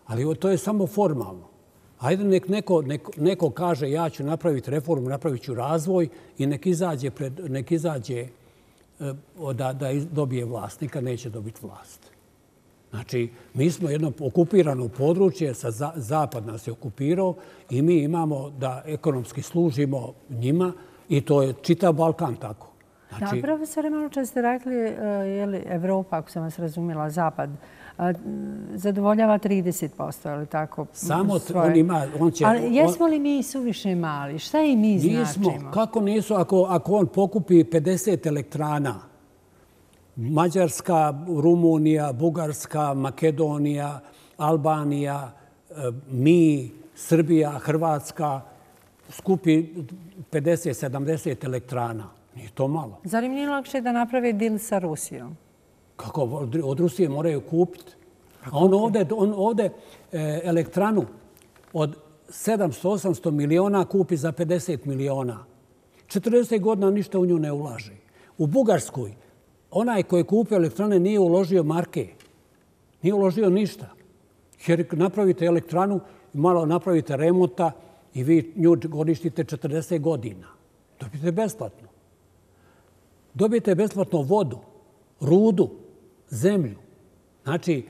Ali to je samo formalno. Ajde nek neko, neko, neko kaže ja ću napraviti reformu, napravit ću razvoj i nek izađe, pred, nek izađe e, da, da dobije vlast. Nikad neće dobiti vlast. Znači, mi smo jedno okupirano područje, sa zapad nas je okupirao i mi imamo da ekonomski služimo njima i to je čitav Balkan tako. Znači... Da, profesore, malo čas ste rekli, e, je li Evropa, ako sam vas razumjela, zapad, zadovoljava 30%, ali tako? Samo on ima... On će, ali jesmo li mi suviše mali? Šta i mi nismo. značimo? Kako nisu? Ako, ako on pokupi 50 elektrana, Mađarska, Rumunija, Bugarska, Makedonija, Albanija, e, mi, Srbija, Hrvatska, skupi 50-70 elektrana. Nije to malo. Zar im nije lakše da naprave dil sa Rusijom? Kako? Od Rusije moraju kupiti. A on ovde, on ovde e, elektranu od 700-800 miliona kupi za 50 miliona. 40 godina ništa u nju ne ulaže. U Bugarskoj onaj koji je kupio elektrane nije uložio marke. Nije uložio ništa. Jer napravite elektranu, malo napravite remonta i vi nju godištite 40 godina. Dobijete besplatno. Dobijete besplatno vodu, rudu, zemlju. Znači,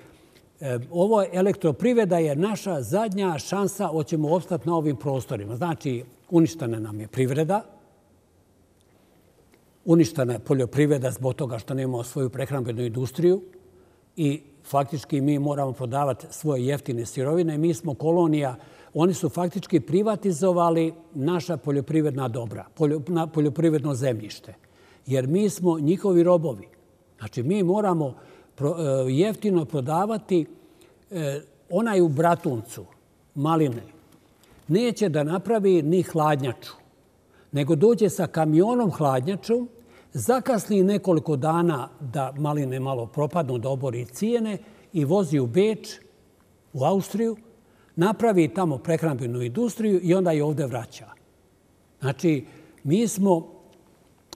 ovo elektroprivreda je naša zadnja šansa hoćemo ostati na ovim prostorima. Znači, uništena nam je privreda, uništena je poljoprivreda zbog toga što nemamo svoju prehrambenu industriju i faktički mi moramo prodavati svoje jeftine sirovine. Mi smo kolonija, oni su faktički privatizovali naša poljoprivredna dobra, poljoprivredno zemljište. Jer mi smo njihovi robovi. Znači, mi moramo E, jeftino prodavati e, onaj u Bratuncu, maline, neće da napravi ni hladnjaču, nego dođe sa kamionom hladnjačom zakasni nekoliko dana da maline malo propadnu, da obori cijene i vozi u Beč, u Austriju, napravi tamo prehrambenu industriju i onda je ovde vraća. Znači, mi smo,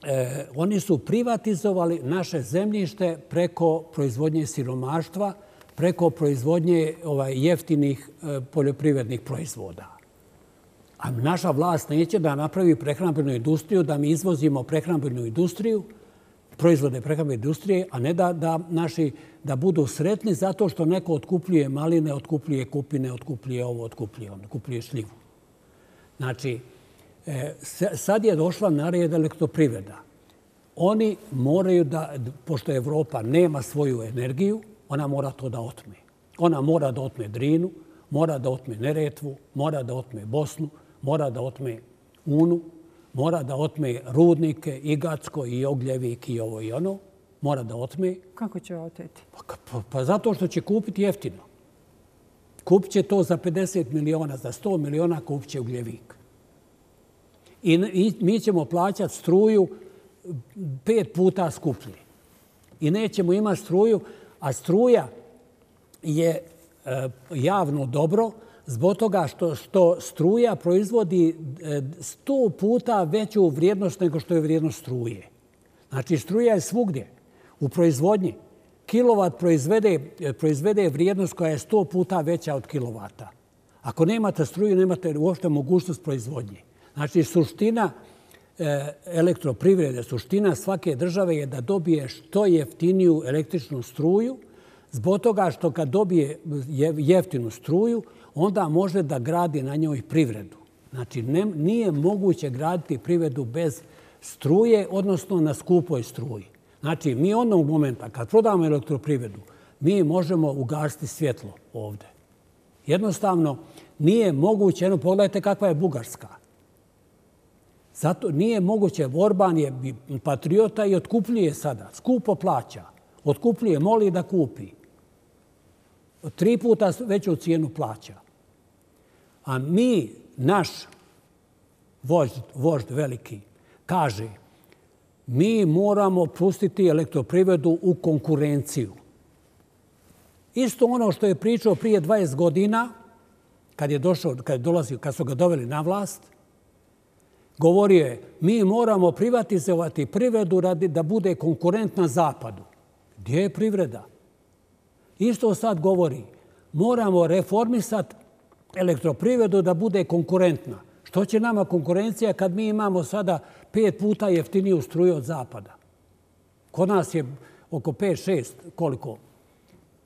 e, oni su privatizovali naše zemljište preko proizvodnje siromaštva, preko proizvodnje ovaj, jeftinih e, poljoprivrednih proizvoda. A naša vlast neće da napravi prehrambenu industriju, da mi izvozimo prehrambenu industriju, proizvode prehrambene industrije, a ne da, da, naši, da budu sretni zato što neko otkupljuje maline, otkupljuje kupine, otkupljuje ovo, otkupljuje ono, otkupljuje šljivu. Znači, e, sad je došla na red elektroprivreda. Oni moraju da, pošto Evropa nema svoju energiju, ona mora to da otme. Ona mora da otme Drinu, mora da otme Neretvu, mora da otme Bosnu, mora da otme Unu, mora da otme Rudnike, Igatsko i Ogljevik i ovo i ono. Mora da otme. Kako će oteti? Pa, pa, pa zato što će kupiti jeftino. Kupit će to za 50 miliona, za 100 miliona kupit će Ugljevik. I, I mi ćemo plaćati struju pet puta skuplje. I nećemo imati struju, a struja je e, javno dobro, zbog toga što, što struja proizvodi e, sto puta veću vrijednost nego što je vrijednost struje. Znači, struja je svugdje u proizvodnji. Kilovat proizvede, e, proizvede vrijednost koja je sto puta veća od kilovata. Ako nemate struju, nemate uopšte mogućnost proizvodnje. Znači, suština e, elektroprivrede, suština svake države je da dobije što jeftiniju električnu struju, zbog toga što kad dobije jeftinu struju, onda može da gradi na njoj privredu. Znači, ne, nije moguće graditi privredu bez struje, odnosno na skupoj struji. Znači, mi onog momenta kad prodamo elektroprivredu, mi možemo ugasiti svjetlo ovde. Jednostavno, nije moguće, jedno, pogledajte kakva je Bugarska. Zato nije moguće, Orban je patriota i otkupljuje sada, skupo plaća. Otkupljuje, moli da kupi. Tri puta veću cijenu plaća. A mi, naš vožd, vožd veliki, kaže mi moramo pustiti elektroprivredu u konkurenciju. Isto ono što je pričao prije 20 godina, kad je došao, kad je dolazio, kad su ga doveli na vlast, govorio je mi moramo privatizovati privredu radi da bude konkurent na zapadu. Gdje je privreda? Isto sad govori, moramo reformisati elektroprivredu da bude konkurentna. Što će nama konkurencija kad mi imamo sada pet puta jeftiniju struju od zapada? Kod nas je oko 5-6 koliko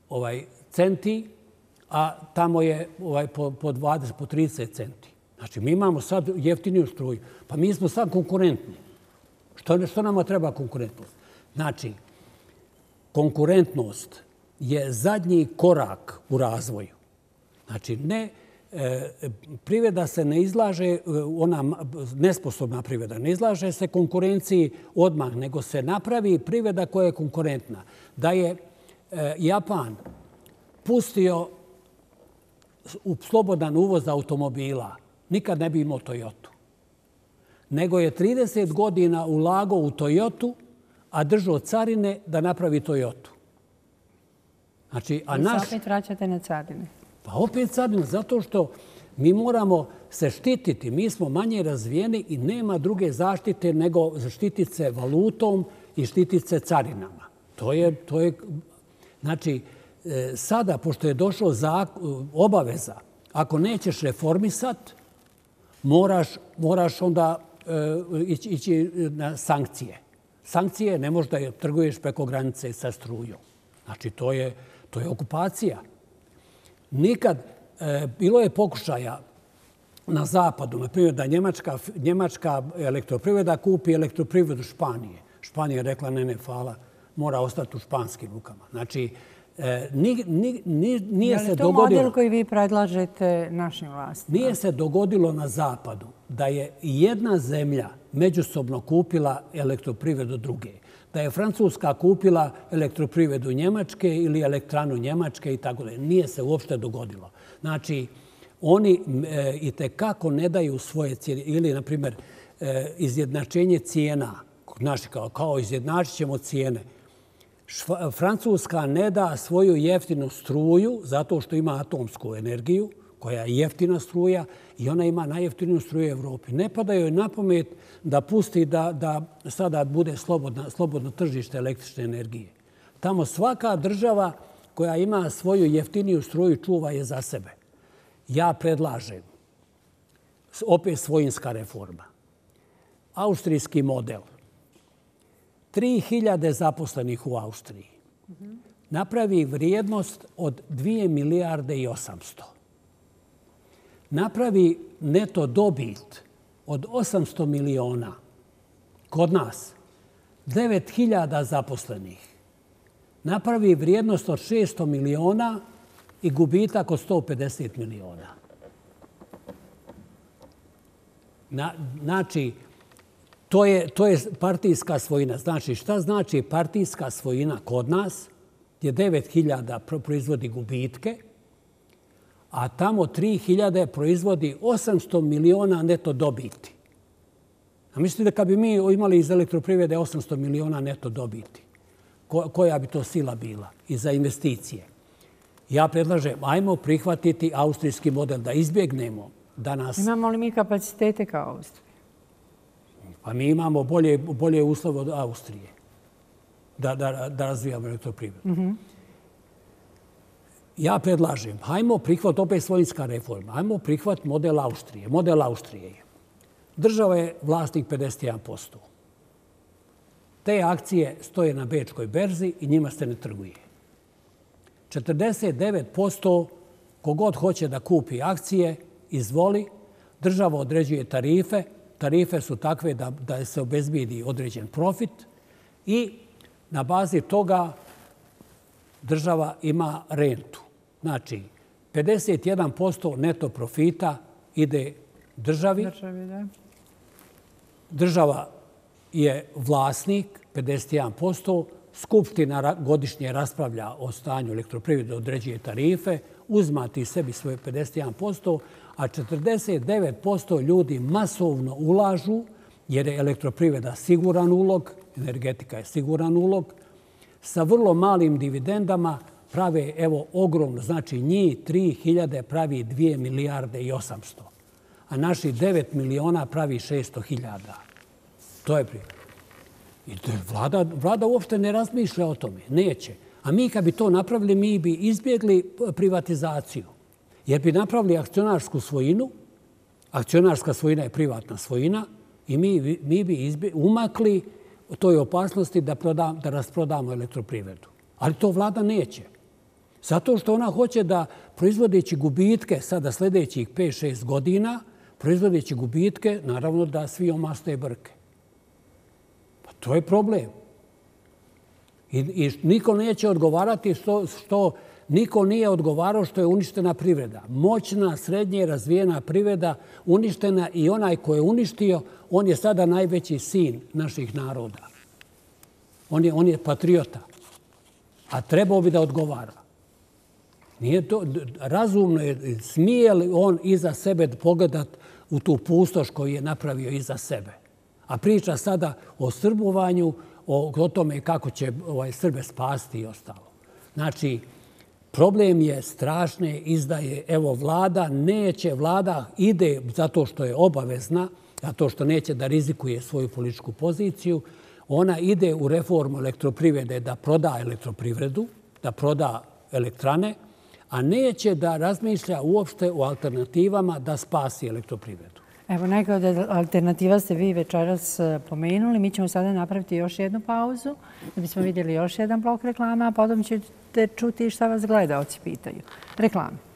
ovaj centi, a tamo je ovaj po, po 20, po 30 centi. Znači, mi imamo sad jeftiniju struju. Pa mi smo sad konkurentni. Što, što nama treba konkurentnost? Znači, konkurentnost je zadnji korak u razvoju. Znači, ne e, priveda se ne izlaže, e, ona nesposobna priveda, ne izlaže se konkurenciji odmah, nego se napravi priveda koja je konkurentna. Da je e, Japan pustio u slobodan uvoz automobila, nikad ne bi imao Toyota. Nego je 30 godina ulagao u Toyota, a držao carine da napravi Toyota. Znači, a naš... opet vraćate na carine. Pa opet carine, zato što mi moramo se štititi. Mi smo manje razvijeni i nema druge zaštite nego zaštititi se valutom i štititi se carinama. To je, to je, znači, e, sada, pošto je došlo za obaveza, ako nećeš reformisat, moraš, moraš onda e, ići, ići na sankcije. Sankcije ne možeš da trguješ preko granice sa strujom. Znači, to je, to je okupacija. Nikad e, bilo je pokušaja na zapadu, na primjer, da Njemačka, Njemačka elektroprivreda kupi elektroprivredu Španije. Španija je rekla, ne, ne, hvala, mora ostati u španskim rukama. Znači, e, ni, ni, ni, nije se dogodilo... Je li to model koji vi predlažete našim vlastima? Nije se dogodilo na zapadu da je jedna zemlja međusobno kupila elektroprivredu druge da je Francuska kupila elektroprivredu Njemačke ili elektranu Njemačke i tako da Nije se uopšte dogodilo. Znači, oni e, i tekako ne daju svoje cijene. Ili, na primjer, e, izjednačenje cijena. Kao, kao izjednačit ćemo cijene. Francuska ne da svoju jeftinu struju zato što ima atomsku energiju, koja je jeftina struja i ona ima najjeftiniju struju u Evropi. Ne pada joj na pamet da pusti da, da sada bude slobodno, slobodno tržište električne energije. Tamo svaka država koja ima svoju jeftiniju struju čuva je za sebe. Ja predlažem opet svojinska reforma. Austrijski model. 3000 zaposlenih u Austriji. Napravi vrijednost od 2 milijarde i 800 napravi neto dobit od 800 miliona kod nas, 9000 zaposlenih, napravi vrijednost od 600 miliona i gubitak od 150 miliona. Na, znači, to je, to je partijska svojina. Znači, šta znači partijska svojina kod nas, gdje 9000 proizvodi gubitke, a tamo 3000 proizvodi 800 miliona neto dobiti. A mislite da kad bi mi imali iz elektroprivrede 800 miliona neto dobiti, koja bi to sila bila i za investicije? Ja predlažem, ajmo prihvatiti austrijski model da izbjegnemo da nas... Imamo li mi kapacitete kao Austrija? Pa mi imamo bolje, bolje uslove od Austrije da, da, da razvijamo elektroprivredu. Mm -hmm ja predlažem, hajmo prihvat opet svojinska reforma, hajmo prihvat model Austrije. Model Austrije je. Država je vlasnik 51%. Te akcije stoje na Bečkoj berzi i njima se ne trguje. 49% kogod hoće da kupi akcije, izvoli, država određuje tarife, tarife su takve da, da se obezbidi određen profit i na bazi toga država ima rentu. Znači, 51% neto profita ide državi. Državi, da. Država je vlasnik, 51%. Skupština godišnje raspravlja o stanju elektroprivrede, određuje tarife, uzmati sebi svoje 51%, a 49% ljudi masovno ulažu, jer je elektroprivreda siguran ulog, energetika je siguran ulog, sa vrlo malim dividendama, prave, evo, ogromno, znači njih 3000 pravi 2 milijarde i 800, a naši 9 miliona pravi 600 hiljada. To je prije. I vlada, vlada uopšte ne razmišlja o tome, neće. A mi kad bi to napravili, mi bi izbjegli privatizaciju. Jer bi napravili akcionarsku svojinu, akcionarska svojina je privatna svojina, i mi, mi bi izbje, umakli toj opasnosti da, prodam, da rasprodamo elektroprivredu. Ali to vlada neće. Zato što ona hoće da proizvodeći gubitke sada sljedećih 5-6 godina, proizvodeći gubitke, naravno da svi omaste brke. Pa to je problem. I, i niko neće odgovarati što, što Niko nije odgovarao što je uništena privreda. Moćna, srednje razvijena privreda uništena i onaj ko je uništio, on je sada najveći sin naših naroda. On je, on je patriota. A trebao bi da odgovara. Nije to, razumno je, smije li on iza sebe pogledat u tu pustoš koju je napravio iza sebe? A priča sada o srbovanju, o, o tome kako će ovaj, Srbe spasti i ostalo. Znači, problem je strašne izdaje. Evo, vlada neće, vlada ide zato što je obavezna, zato što neće da rizikuje svoju političku poziciju, ona ide u reformu elektroprivrede da proda elektroprivredu, da proda elektrane, a neće da razmišlja uopšte o alternativama da spasi elektroprivredu. Evo, neka od alternativa ste vi večeras e, pomenuli. Mi ćemo sada napraviti još jednu pauzu da bismo vidjeli još jedan blok reklama, a potom ćete čuti šta vas gledaoci pitaju. Reklame.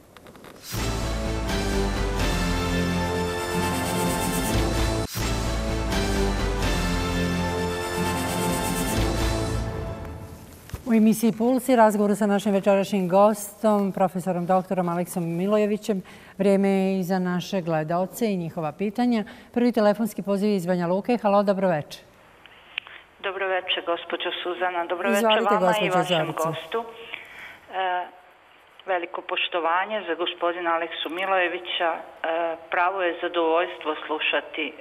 U emisiji Pulsi razgovoru sa našim večerašnjim gostom, profesorom doktorom Aleksom Milojevićem. Vrijeme je i za naše gledalce i njihova pitanja. Prvi telefonski poziv iz Banja Luke. Halo, dobro večer. Dobro večer, gospođo Suzana. Dobro večer vama i vašem gostu. E, veliko poštovanje za gospodina Aleksu Milojevića. E, pravo je zadovoljstvo slušati e,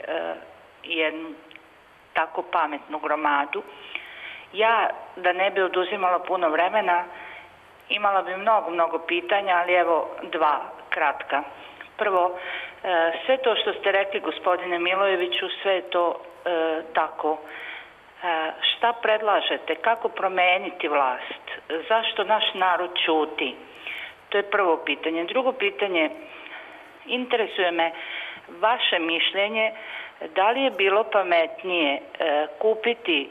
jednu tako pametnu gromadu. Ja, da ne bi oduzimala puno vremena, imala bi mnogo, mnogo pitanja, ali evo dva kratka. Prvo, e, sve to što ste rekli gospodine Milojeviću, sve je to e, tako. E, šta predlažete? Kako promeniti vlast? Zašto naš narod čuti? To je prvo pitanje. Drugo pitanje, interesuje me vaše mišljenje da li je bilo pametnije e, kupiti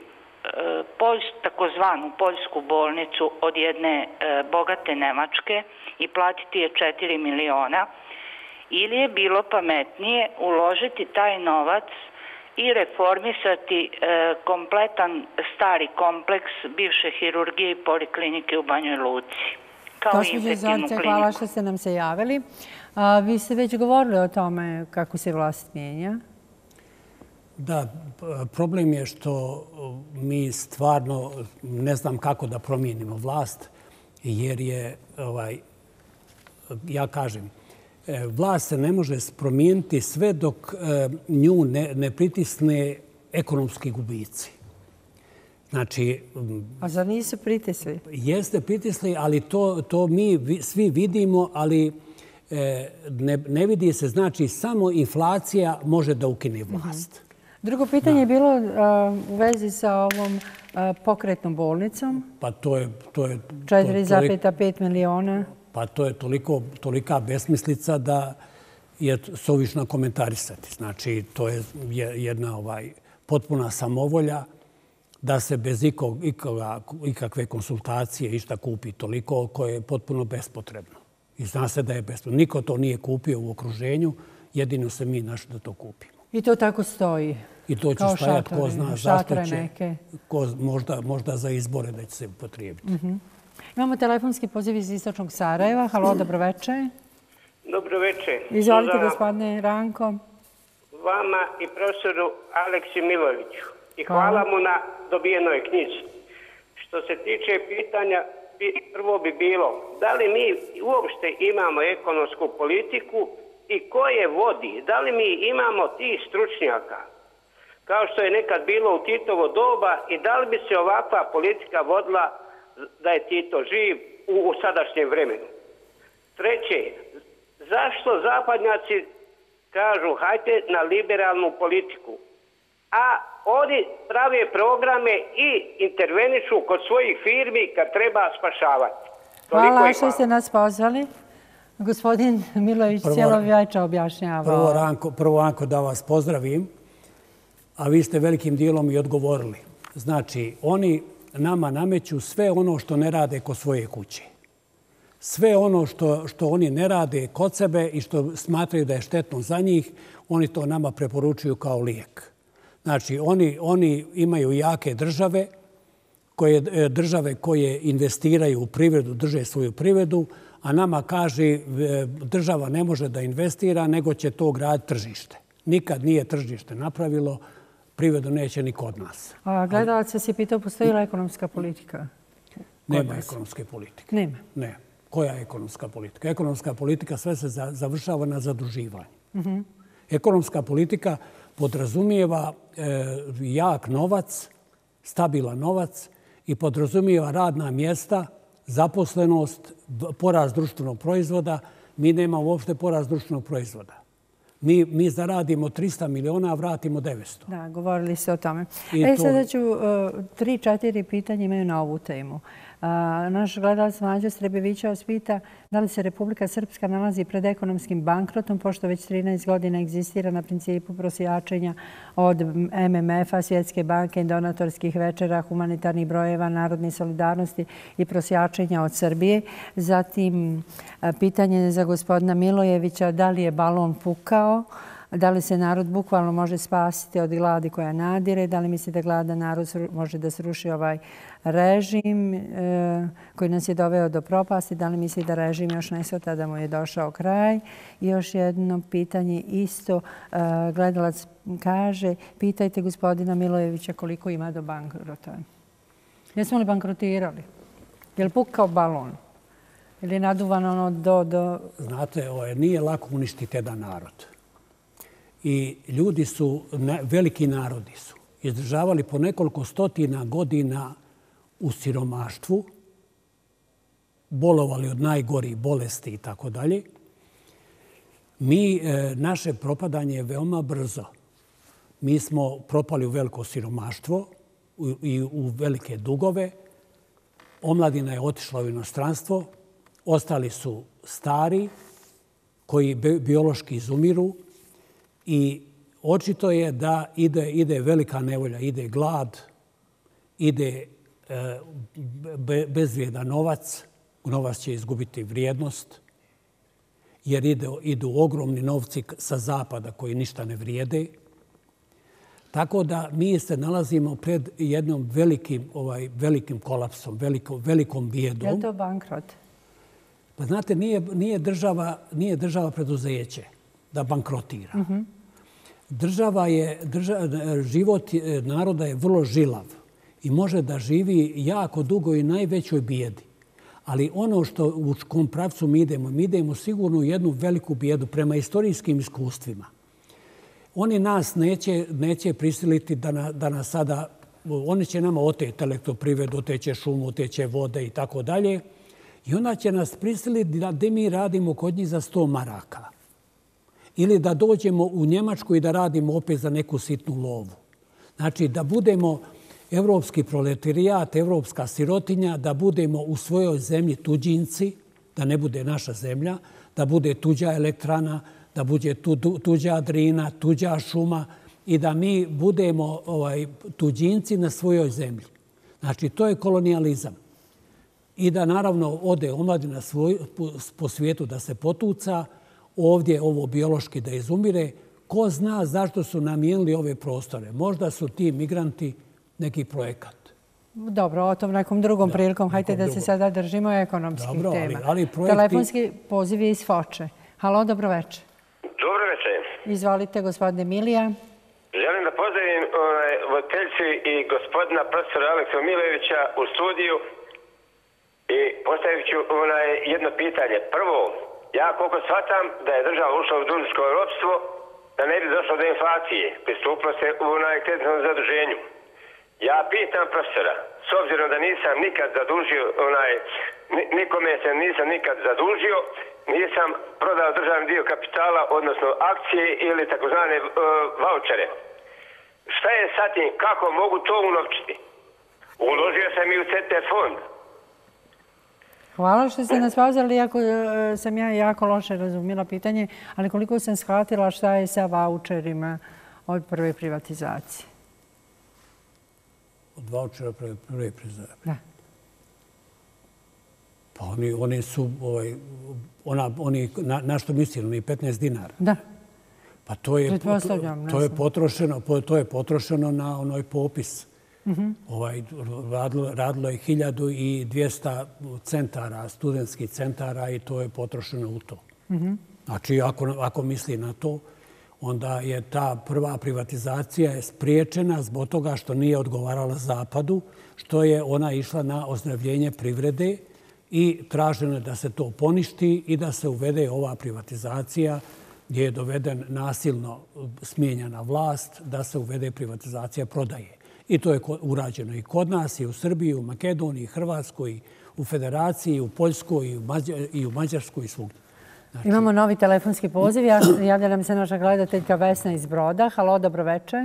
Poljs, takozvanu poljsku bolnicu od jedne e, bogate Nemačke i platiti je 4 miliona ili je bilo pametnije uložiti taj novac i reformisati e, kompletan stari kompleks bivše hirurgije i poliklinike u Banjoj Luci. Kao Gospodin Zorce, hvala što ste nam se javili. Vi ste već govorili o tome kako se vlast mijenja. Da, problem je što mi stvarno ne znam kako da promijenimo vlast, jer je, ovaj, ja kažem, e, vlast se ne može promijeniti sve dok e, nju ne, ne pritisne ekonomski gubici. Znači... A za nisu pritisli? Jeste pritisli, ali to, to mi svi vidimo, ali e, ne, ne vidi se. Znači, samo inflacija može da ukine vlast. Mm -hmm. Drugo pitanje je bilo u vezi sa ovom pokretnom bolnicom. Pa to je... 4,5 miliona. Pa to je tolika besmislica da je sovišno komentarisati. Znači, to je jedna ovaj, potpuna samovolja da se bez ikakve konsultacije išta kupi toliko koje je potpuno bespotrebno. I zna se da je bespotrebno. Niko to nije kupio u okruženju, jedino se mi našli da to kupimo. I to tako stoji. I to će stajati, ko zna zašto će, ko, možda, možda za izbore da će se upotrijebiti. Mm Imamo telefonski poziv iz Istočnog Sarajeva. Halo, dobro večer. Dobro večer. Izvolite, gospodine Ranko. Vama i profesoru Aleksi Miloviću. I hvala mu na dobijenoj knjizi. Što se tiče pitanja, prvo bi bilo, da li mi uopšte imamo ekonomsku politiku i ko je vodi? Da li mi imamo ti stručnjaka? Kao što je nekad bilo u Titovo doba i da li bi se ovakva politika vodila da je Tito živ u, u sadašnjem vremenu? Treće, zašto zapadnjaci kažu hajte na liberalnu politiku? A oni prave programe i intervenišu kod svojih firmi kad treba spašavati. Hvala što ste nas pozvali. Gospodin Milović cijelo objašnjava. Prvo, Ranko, prvo, Ranko, da vas pozdravim, a vi ste velikim dijelom i odgovorili. Znači, oni nama nameću sve ono što ne rade kod svoje kuće. Sve ono što, što oni ne rade kod sebe i što smatraju da je štetno za njih, oni to nama preporučuju kao lijek. Znači, oni, oni imaju jake države koje, države koje investiraju u privredu, drže svoju privredu, a nama kaže država ne može da investira, nego će to grad tržište. Nikad nije tržište napravilo, privredu neće ni kod nas. A gledalac se pitao, postoji li ekonomska politika? Nema ekonomske politike. Nema? Ne. Koja je ekonomska politika? Ekonomska politika sve se završava na zaduživanju. Mhm. Ekonomska politika podrazumijeva e, jak novac, stabilan novac i podrazumijeva radna mjesta, zaposlenost, porast društvenog proizvoda. Mi nemamo uopšte porast društvenog proizvoda. Mi, mi zaradimo 300 miliona, a vratimo 900. Da, govorili se o tome. e, sada ću, uh, tri, četiri pitanja imaju na ovu temu. Naš gledalac Mađa Srebevića vas pita da li se Republika Srpska nalazi pred ekonomskim bankrotom, pošto već 13 godina egzistira na principu prosjačenja od MMF-a, Svjetske banke, donatorskih večera, humanitarnih brojeva, narodne solidarnosti i prosjačenja od Srbije. Zatim, pitanje za gospodina Milojevića, da li je balon pukao? Da li se narod bukvalno može spasiti od gladi koja nadire? Da li misli da glada narod može da sruši ovaj režim e, koji nas je doveo do propasti? Da li misli da režim još ne svata da mu je došao kraj? I još jedno pitanje isto. E, gledalac kaže, pitajte gospodina Milojevića koliko ima do bankrota. Jesmo li bankrotirali? Je li pukao balon? Ili je naduvan ono do... do... Znate, nije lako uništiti jedan narod i ljudi su, veliki narodi su, izdržavali po nekoliko stotina godina u siromaštvu, bolovali od najgorih bolesti i tako dalje. Mi, e, naše propadanje je veoma brzo. Mi smo propali u veliko siromaštvo i u velike dugove. Omladina je otišla u inostranstvo. Ostali su stari koji biološki izumiru I očito je da ide, ide velika nevolja, ide glad, ide bezvrijedan novac, novac će izgubiti vrijednost, jer ide, idu ogromni novci sa zapada koji ništa ne vrijede. Tako da mi se nalazimo pred jednom velikim, ovaj, velikim kolapsom, velikom, velikom bijedom. Je to bankrot? Pa znate, nije, nije, država, nije država preduzeće da bankrotira. Mm -hmm. Država je, država, život naroda je vrlo žilav i može da živi jako dugo i najvećoj bijedi. Ali ono što u kom pravcu mi idemo, mi idemo sigurno u jednu veliku bijedu prema istorijskim iskustvima. Oni nas neće, neće prisiliti da, na, da nas sada, oni će nama oteti elektroprivredu, oteće šumu, oteće vode i tako dalje. I onda će nas prisiliti da, da mi radimo kod njih za 100 maraka ili da dođemo u Njemačku i da radimo opet za neku sitnu lovu. Znači, da budemo evropski proletarijat, evropska sirotinja, da budemo u svojoj zemlji tuđinci, da ne bude naša zemlja, da bude tuđa elektrana, da bude tuđa drina, tuđa šuma i da mi budemo ovaj, tuđinci na svojoj zemlji. Znači, to je kolonijalizam. I da naravno ode omladina svoj, po svijetu da se potuca, ovdje ovo biološki da izumire, ko zna zašto su namijenili ove prostore. Možda su ti migranti neki projekat. Dobro, o tom nekom drugom prilikom. Hajde da se sada držimo ekonomskih Dobro, tema. Ali, ali projekti... Telefonski poziv je iz Foče. Halo, dobro večer. Dobro večer. Izvalite, gospodine Milija. Želim da pozdravim ovaj, voditeljci i gospodina profesora Aleksa Milojevića u studiju i postavit ću onaj, jedno pitanje. Prvo, ja koliko shvatam da je država ušla u dužničko ropstvo, da ne bi došlo do inflacije, pristupno se u najkreditnom zaduženju. Ja pitam profesora, s obzirom da nisam nikad zadužio, onaj, nikome se nisam nikad zadužio, nisam prodao državni dio kapitala, odnosno akcije ili takozvane e, uh, vouchere. Šta je sa tim, kako mogu to unovčiti? Uložio sam i u CT fond. Hvala što ste nas pozvali, iako e, sam ja jako loše razumila pitanje, ali koliko sam shvatila šta je sa voucherima od prve privatizacije? Od vouchera prve? Da. Pa oni, oni su, ovaj, ona, oni, na, na što misli, oni 15 dinara? Da. Pa to je, to, to je potrošeno, to je potrošeno na onoj popis ovaj, radilo, radilo je 1200 centara, studentskih centara i to je potrošeno u to. Znači, ako, ako misli na to, onda je ta prva privatizacija spriječena zbog toga što nije odgovarala Zapadu, što je ona išla na ozdravljenje privrede i traženo je da se to poništi i da se uvede ova privatizacija gdje je doveden nasilno smijenjena vlast, da se uvede privatizacija prodaje. I to je urađeno i kod nas, i u Srbiji, u Makedoniji, Hrvatskoj, u Federaciji, u Poljskoj, i u Mađarskoj i svugdje. Znači... Imamo novi telefonski poziv. Javlja nam se naša gledateljka Vesna iz Broda. Halo, dobro večer.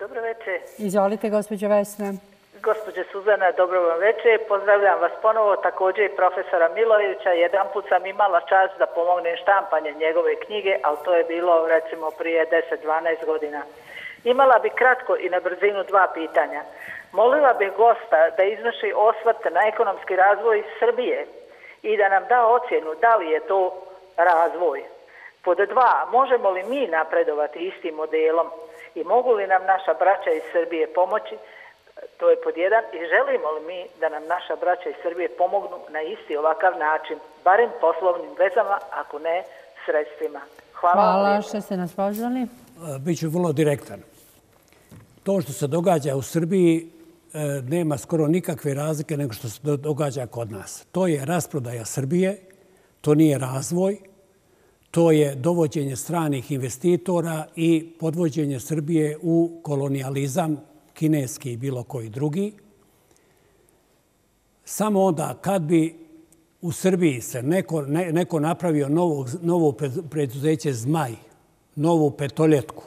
Dobro večer. Izvolite, gospođo Vesna. Gospođe Suzana, dobro vam večer. Pozdravljam vas ponovo, također i profesora Milojevića. Jedan put sam imala čast da pomognem štampanje njegove knjige, ali to je bilo recimo prije 10-12 godina. Imala bi kratko i na brzinu dva pitanja. Molila bih gosta da izvrši osvrt na ekonomski razvoj Srbije i da nam da ocjenu da li je to razvoj. Pod dva, možemo li mi napredovati istim modelom i mogu li nam naša braća iz Srbije pomoći? To je pod jedan. I želimo li mi da nam naša braća iz Srbije pomognu na isti ovakav način, barem poslovnim vezama, ako ne sredstvima. Hvala, Hvala što ste nas pozvali. Biću vrlo direktan. To što se događa u Srbiji e, nema skoro nikakve razlike nego što se događa kod nas. To je rasprodaja Srbije, to nije razvoj, to je dovođenje stranih investitora i podvođenje Srbije u kolonializam, kineski i bilo koji drugi. Samo onda kad bi u Srbiji se neko, ne, neko napravio novo, novo preduzeće Zmaj, novu petoljetku,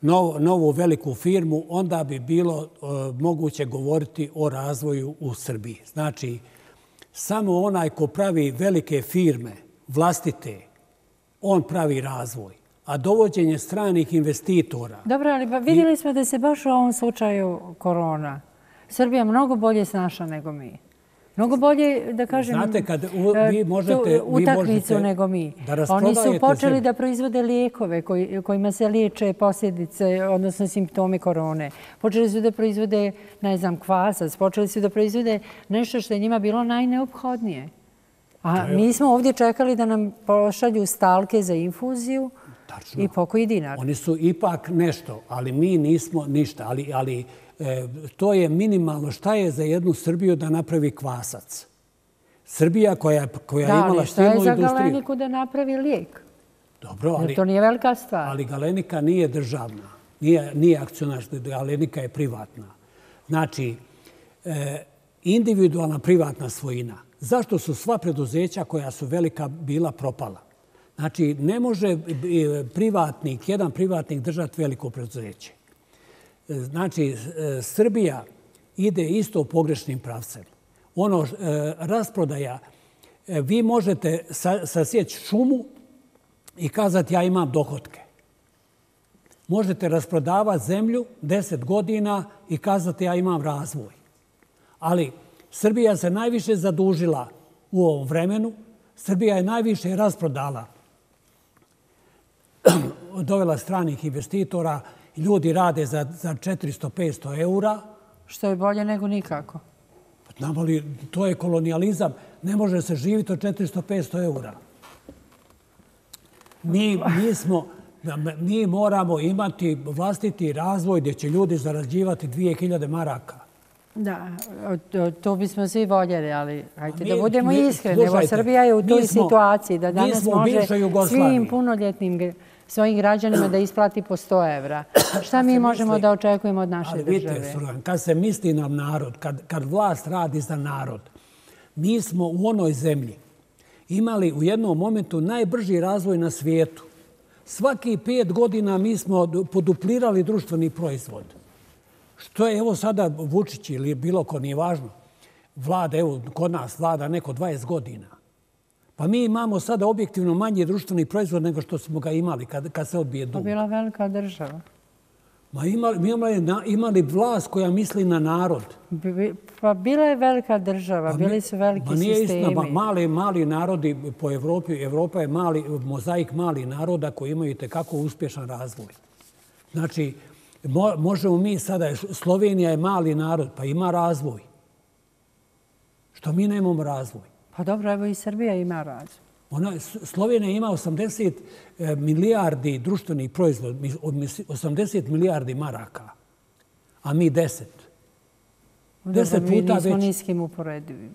nov, novu veliku firmu, onda bi bilo e, moguće govoriti o razvoju u Srbiji. Znači, samo onaj ko pravi velike firme, vlastite, on pravi razvoj. A dovođenje stranih investitora... Dobro, ali pa vidjeli smo da se baš u ovom slučaju korona Srbija mnogo bolje snaša nego mi. Mnogo bolje, da kažem, Znate, kad vi možete, utakmicu nego mi. Oni su počeli da proizvode lijekove kojima se liječe posljedice, odnosno simptome korone. Počeli su da proizvode, ne znam, kvasac. Počeli su da proizvode nešto što je njima bilo najneophodnije. A mi smo ovdje čekali da nam pošalju stalke za infuziju i pokoji dinar. Oni su ipak nešto, ali mi nismo ništa. Ali, ali e, to je minimalno. Šta je za jednu Srbiju da napravi kvasac? Srbija koja, koja da, imala stilnu industriju. Da, šta je za Galeniku da napravi lijek? Dobro, ali... to nije velika stvar. Ali Galenika nije državna. Nije, nije akcionarska. Galenika je privatna. Znači, e, individualna privatna svojina zašto su sva preduzeća koja su velika bila propala. Znači, ne može e, e, privatnik, jedan privatnik držati veliko preduzeće. E, znači, Srbija ide isto pogrešnim pravcem. Ono, rasprodaja, vi možete sasjeći šumu i kazati ja imam dohodke. Možete rasprodavati zemlju deset godina i kazati ja imam razvoj. Ali Srbija se najviše zadužila u ovom vremenu. Srbija je najviše rasprodala. [clears throat] Dovela stranih investitora. Ljudi rade za, za 400-500 eura. Što je bolje nego nikako. Znamo li, to je kolonijalizam. Ne može se živiti od 400-500 eura. Mi, mi, smo, mi moramo imati vlastiti razvoj gdje će ljudi zarađivati 2000 maraka. Da, to bismo svi voljeli, ali hajte da budemo iskreni. Evo, Srbija je u toj situaciji da danas može svim punoljetnim svojim građanima da isplati po 100 evra. Šta mi možemo da očekujemo od naše države? Kad se misli na narod, kad vlast radi za narod, mi smo u onoj zemlji imali u jednom momentu najbrži razvoj na svijetu. Svaki pet godina mi smo poduplirali društveni proizvod. Što je, evo sada Vučić ili bilo ko, nije važno, vlada, evo, kod nas vlada neko 20 godina. Pa mi imamo sada objektivno manji društveni proizvod nego što smo ga imali kad, kad se odbije dug. Pa bila velika država. Ma imali, mi imali, imali vlast koja misli na narod. Pa bila je velika država, pa bili su veliki sistemi. Ma nije istina, mali, mali narodi po Evropi, Evropa je mali, mozaik mali naroda koji imaju tekako uspješan razvoj. Znači, možemo mi sada, Slovenija je mali narod, pa ima razvoj. Što mi nemamo razvoj? Pa dobro, evo i Srbija ima razvoj. Ona, Slovenija ima 80 e, milijardi društvenih proizvoda, 80 milijardi maraka, a mi 10. 10 puta već. Mi nismo niskim uporedivi.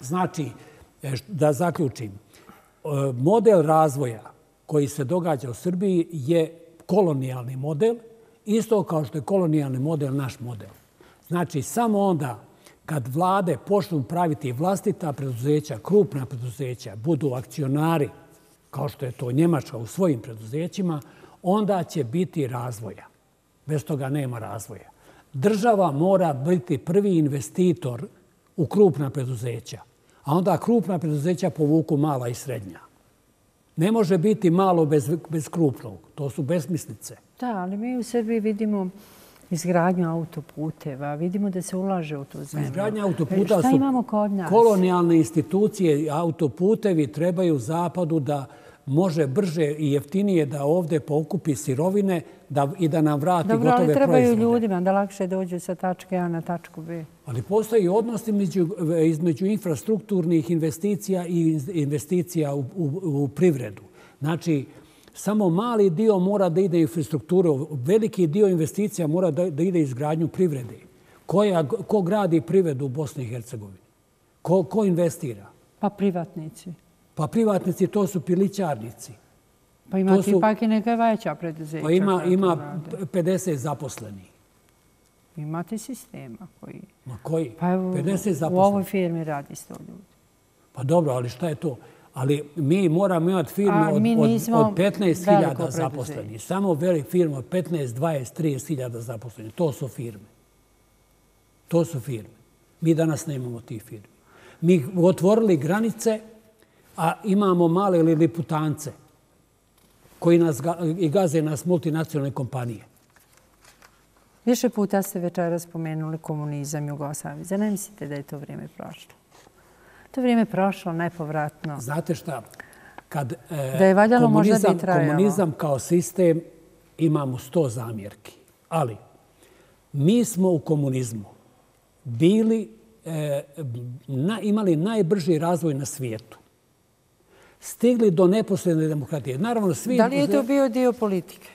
Znači, e, da zaključim, e, model razvoja koji se događa u Srbiji je kolonijalni model, isto kao što je kolonijalni model naš model. Znači, samo onda kad vlade počnu praviti vlastita preduzeća, krupna preduzeća, budu akcionari, kao što je to Njemačka u svojim preduzećima, onda će biti razvoja. Bez toga nema razvoja. Država mora biti prvi investitor u krupna preduzeća, a onda krupna preduzeća povuku mala i srednja. Ne može biti malo bez, bez krupnog. To su besmislice. Da, ali mi u Srbiji vidimo izgradnju autoputeva, vidimo da se ulaže u tu zemlju. Izgradnja autoputa su imamo kod nas? kolonijalne institucije. Autoputevi trebaju zapadu da može brže i jeftinije da ovde pokupi sirovine da, i da nam vrati Dobro, gotove proizvode. Dobro, ali trebaju ljudima da lakše dođu sa tačke A na tačku B. Ali postoji odnos između, između infrastrukturnih investicija i investicija u, u, u privredu. Znači, samo mali dio mora da ide u infrastrukturu, veliki dio investicija mora da, da ide izgradnju privrede. Koja, ko gradi privredu u Bosni i Hercegovini? Ko, ko investira? Pa privatnici. Pa privatnici to su pilićarnici. Pa ima ti ipak i neka veća preduzeća. Pa ima, ima 50 zaposlenih. Imate sistema koji... Ma koji? Pa evo, 50 zaposlenih. U ovoj firmi radi 100 ljudi. Pa dobro, ali šta je to? Ali mi moramo imati firme od, od, od 15.000 zaposlenih. Samo veli firme od 15, 20, 30.000 zaposlenih. To su firme. To su firme. Mi danas ne imamo tih firme. Mi otvorili granice, a imamo male ili liputance koji nas i gaze nas multinacionalne kompanije. Više puta ste večera spomenuli komunizam i Jugoslavije. Zar ne mislite da je to vrijeme prošlo? To vrijeme prošlo nepovratno. Znate šta? Kad, e, da je valjalo komunizam, možda bi Komunizam kao sistem imamo sto zamjerki. Ali mi smo u komunizmu bili, e, na, imali najbrži razvoj na svijetu. Stigli do neposredne demokratije. Naravno, svi... Da li je to bio dio politike?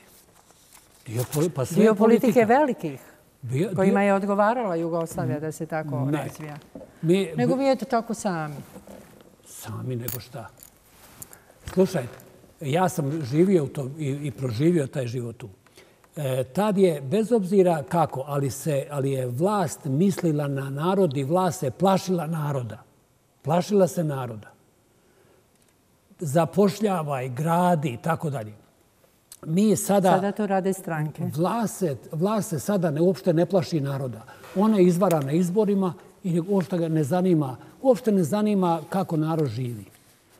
Dio, pa dio politike velikih? Bio, kojima je odgovarala Jugoslavija da se tako ne. razvija. Mi, nego mi eto tako sami. Sami nego šta? Slušajte, ja sam živio to i, i proživio taj život tu. E, tad je, bez obzira kako, ali, se, ali je vlast mislila na narod i vlast se plašila naroda. Plašila se naroda. Zapošljavaj, gradi i tako dalje mi sada... Sada to rade stranke. Vlast se, vlast se sada ne, uopšte ne plaši naroda. Ona izvara na izborima i uopšte ga ne zanima, uopšte ne zanima kako narod živi.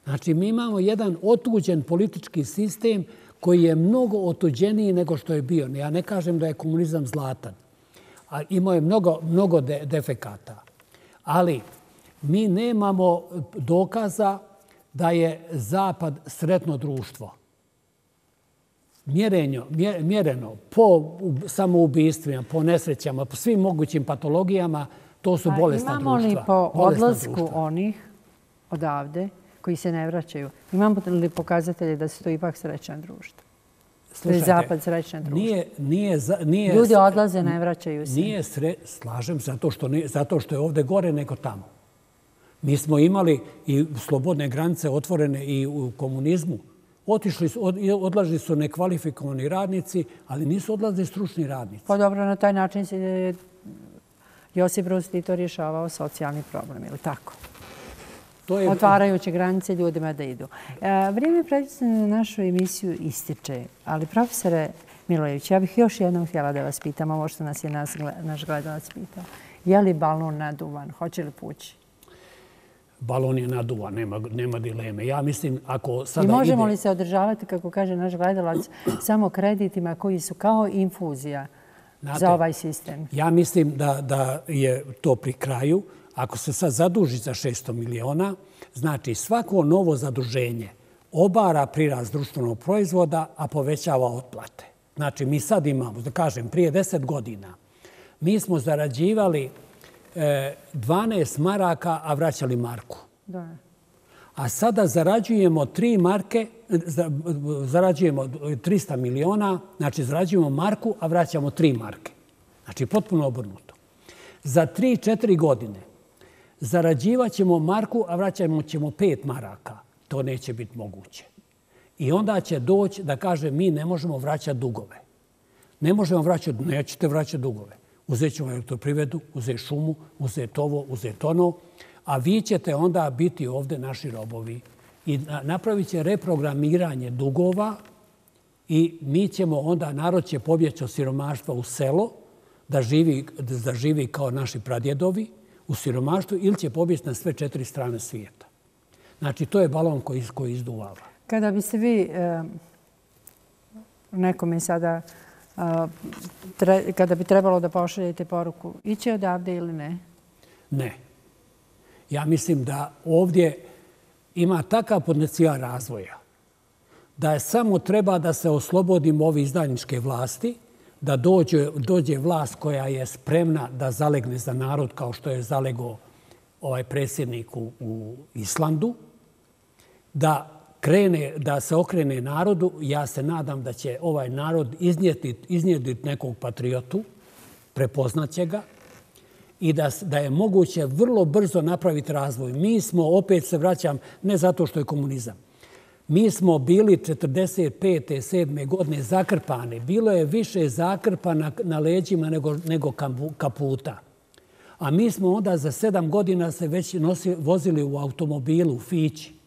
Znači, mi imamo jedan otuđen politički sistem koji je mnogo otuđeniji nego što je bio. Ja ne kažem da je komunizam zlatan. A imao je mnogo, mnogo de, defekata. Ali mi nemamo dokaza da je Zapad sretno društvo mjerenjo, mjereno po samoubistvima, po nesrećama, po svim mogućim patologijama, to su pa bolesna društva. Imamo li po odlasku onih odavde koji se ne vraćaju, imamo li pokazatelje da se to ipak srećan društvo? Slušajte, je zapad srećan društvo. Nije, nije, nije, Ljudi odlaze, ne vraćaju se. Nije sre, slažem zato što, nije, zato što je ovde gore nego tamo. Mi smo imali i slobodne granice otvorene i u komunizmu. Otišli su, odlažili su nekvalifikovani radnici, ali nisu odlazili stručni radnici. Pa dobro, na taj način se Josip Broz Tito rješavao socijalni problem, ili tako? To je... Otvarajući granice ljudima da idu. E, vrijeme predstavljeno na našu emisiju ističe, ali profesore Milojević, ja bih još jednom htjela da vas pitam, ovo što nas je naš gledalac pitao. Je li balon naduvan? Hoće li pući? Balon je naduvan, nema, nema dileme. Ja mislim, ako sada I možemo li se održavati, kako kaže naš gledalac, samo kreditima koji su kao infuzija za ovaj sistem? Ja mislim da, da je to pri kraju. Ako se sad zaduži za 600 miliona, znači svako novo zaduženje obara priraz društvenog proizvoda, a povećava otplate. Znači, mi sad imamo, da kažem, prije deset godina, mi smo zarađivali 12 maraka, a vraćali marku. Da. A sada zarađujemo tri marke, zarađujemo 300 miliona, znači zarađujemo marku, a vraćamo tri marke. Znači, potpuno obrnuto. Za 3-4 godine zarađivat ćemo marku, a vraćamo ćemo pet maraka. To neće biti moguće. I onda će doći da kaže mi ne možemo vraćati dugove. Ne možemo vraćati, nećete vraćati dugove. Uzet ćemo elektroprivedu, uzet šumu, uzet ovo, uzet ono, a vi ćete onda biti ovde naši robovi. I napravit će reprogramiranje dugova i mi ćemo onda, narod će pobjeći od siromaštva u selo, da živi, da živi kao naši pradjedovi u siromaštvu ili će pobjeći na sve četiri strane svijeta. Znači, to je balon koji, koji izduvava. Kada bi se vi eh, nekome sada, kada bi trebalo da pošaljete poruku, iće odavde ili ne? Ne. Ja mislim da ovdje ima takav potencijal razvoja da je samo treba da se oslobodimo ove izdajničke vlasti, da dođe, dođe vlast koja je spremna da zalegne za narod kao što je zalego ovaj predsjednik u, u Islandu, da krene, da se okrene narodu, ja se nadam da će ovaj narod iznijeti, iznijeti nekog patriotu, prepoznaće ga i da, da je moguće vrlo brzo napraviti razvoj. Mi smo, opet se vraćam, ne zato što je komunizam, mi smo bili 45. 7. godine zakrpani. Bilo je više zakrpa na, na leđima nego, nego kaputa. A mi smo onda za sedam godina se već nosi, vozili u automobilu, u Fići.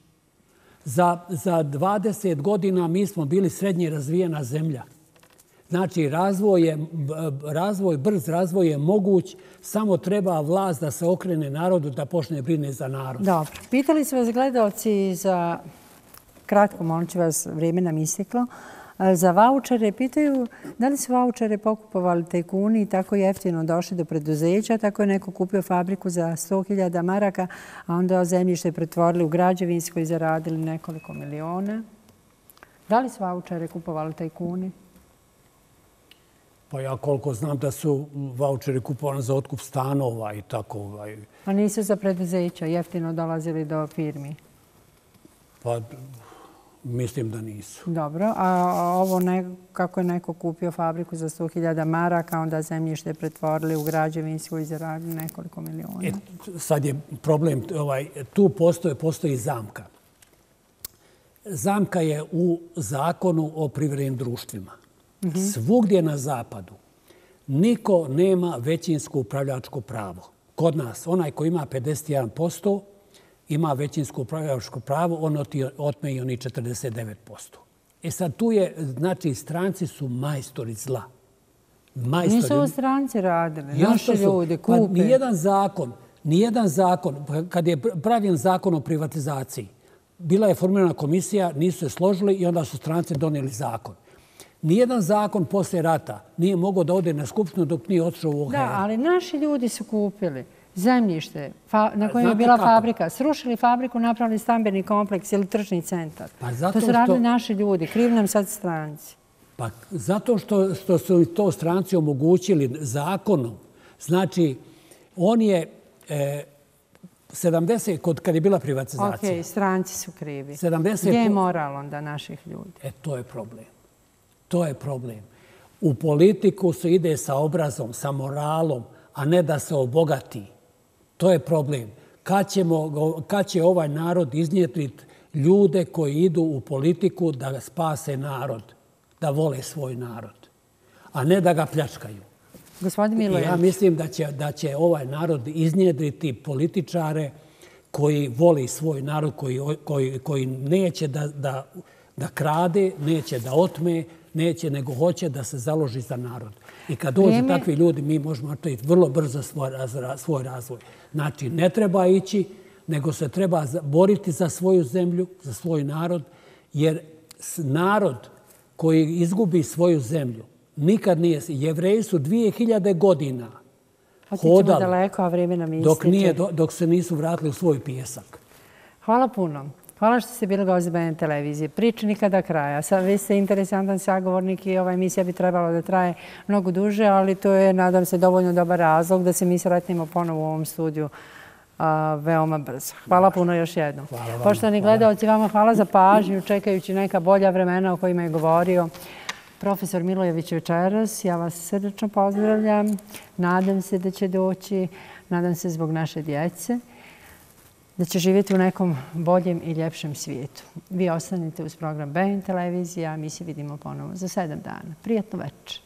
Za, za 20 godina mi smo bili srednje razvijena zemlja. Znači, razvoj, je, razvoj, brz razvoj je moguć, samo treba vlast da se okrene narodu, da počne brine za narod. Dobro. Pitali su vas gledalci za, kratko molim ću vas, vrijeme nam isteklo, za vouchere. Pitaju da li su vouchere pokupovali tajkuni i tako jeftino došli do preduzeća, tako je neko kupio fabriku za 100.000 maraka, a onda zemljište pretvorili u građevinsko i zaradili nekoliko miliona. Da li su vouchere kupovali tajkuni? Pa ja koliko znam da su voucheri kupovani za otkup stanova i tako. Ovaj. Pa nisu za preduzeća jeftino dolazili do firmi? Pa mislim da nisu. Dobro. A ovo ne, kako je neko kupio fabriku za 100.000 maraka, onda zemljište pretvorili u građevinsku i zaradili nekoliko miliona? E, sad je problem, ovaj, tu postoje, postoji zamka. Zamka je u zakonu o privrednim društvima. Mhm. Svugdje na zapadu niko nema većinsko upravljačko pravo. Kod nas, onaj ko ima 51%, ima većinsko upravljačko pravo, on otme i oni 49%. E sad tu je, znači, stranci su majstori zla. Majstori. Nisu ovo stranci radili, naši ljudi, kupe. Pa nijedan zakon, nijedan zakon, kad je pravljen zakon o privatizaciji, bila je formirana komisija, nisu se složili i onda su stranci donijeli zakon. Nijedan zakon posle rata nije mogao da ode na skupštinu dok nije otišao u OHR. Da, ali naši ljudi su kupili zemljište na kojem je bila fabrika, srušili fabriku, napravili stambeni kompleks ili tržni centar. Pa to su radili naši ljudi, kriv nam sad stranci. Pa zato što, što su to stranci omogućili zakonom, znači on je 70, e, kod kad je bila privatizacija. Ok, stranci su krivi. 70, Gdje je moral onda naših ljudi? E, to je problem. To je problem. U politiku se ide sa obrazom, sa moralom, a ne da se obogati. To je problem. Kad, ćemo, kad će ovaj narod iznijeti ljude koji idu u politiku da spase narod, da vole svoj narod, a ne da ga pljačkaju. Gospodin Milojević. Ja mislim da će, da će ovaj narod iznjedriti političare koji voli svoj narod, koji, koji, koji neće da, da, da krade, neće da otme, neće, nego hoće da se založi za narod. I kad dođu takvi ljudi, mi možemo napraviti vrlo brzo svoj, svoj razvoj. Znači, ne treba ići, nego se treba boriti za svoju zemlju, za svoj narod, jer narod koji izgubi svoju zemlju nikad nije... Jevreji su 2000 godina hodali daleko, a dok, nije, dok se nisu vratili u svoj pijesak. Hvala puno. Hvala što ste bili gozi BN televizije. Priča nikada kraja. Sad vi ste interesantan sagovornik i ova emisija bi trebala da traje mnogo duže, ali to je, nadam se, dovoljno dobar razlog da se mi sretnimo ponovo u ovom studiju veoma brzo. Hvala puno još jednom. Poštovani gledalci, vama hvala za pažnju, čekajući neka bolja vremena o kojima je govorio profesor Milojević večeras. Ja vas srdečno pozdravljam. Nadam se da će doći, nadam se zbog naše djece, da će živjeti u nekom boljem i ljepšem svijetu. Vi ostanite uz program BN televizija, a mi se vidimo ponovo za sedam dana. Prijatno večer.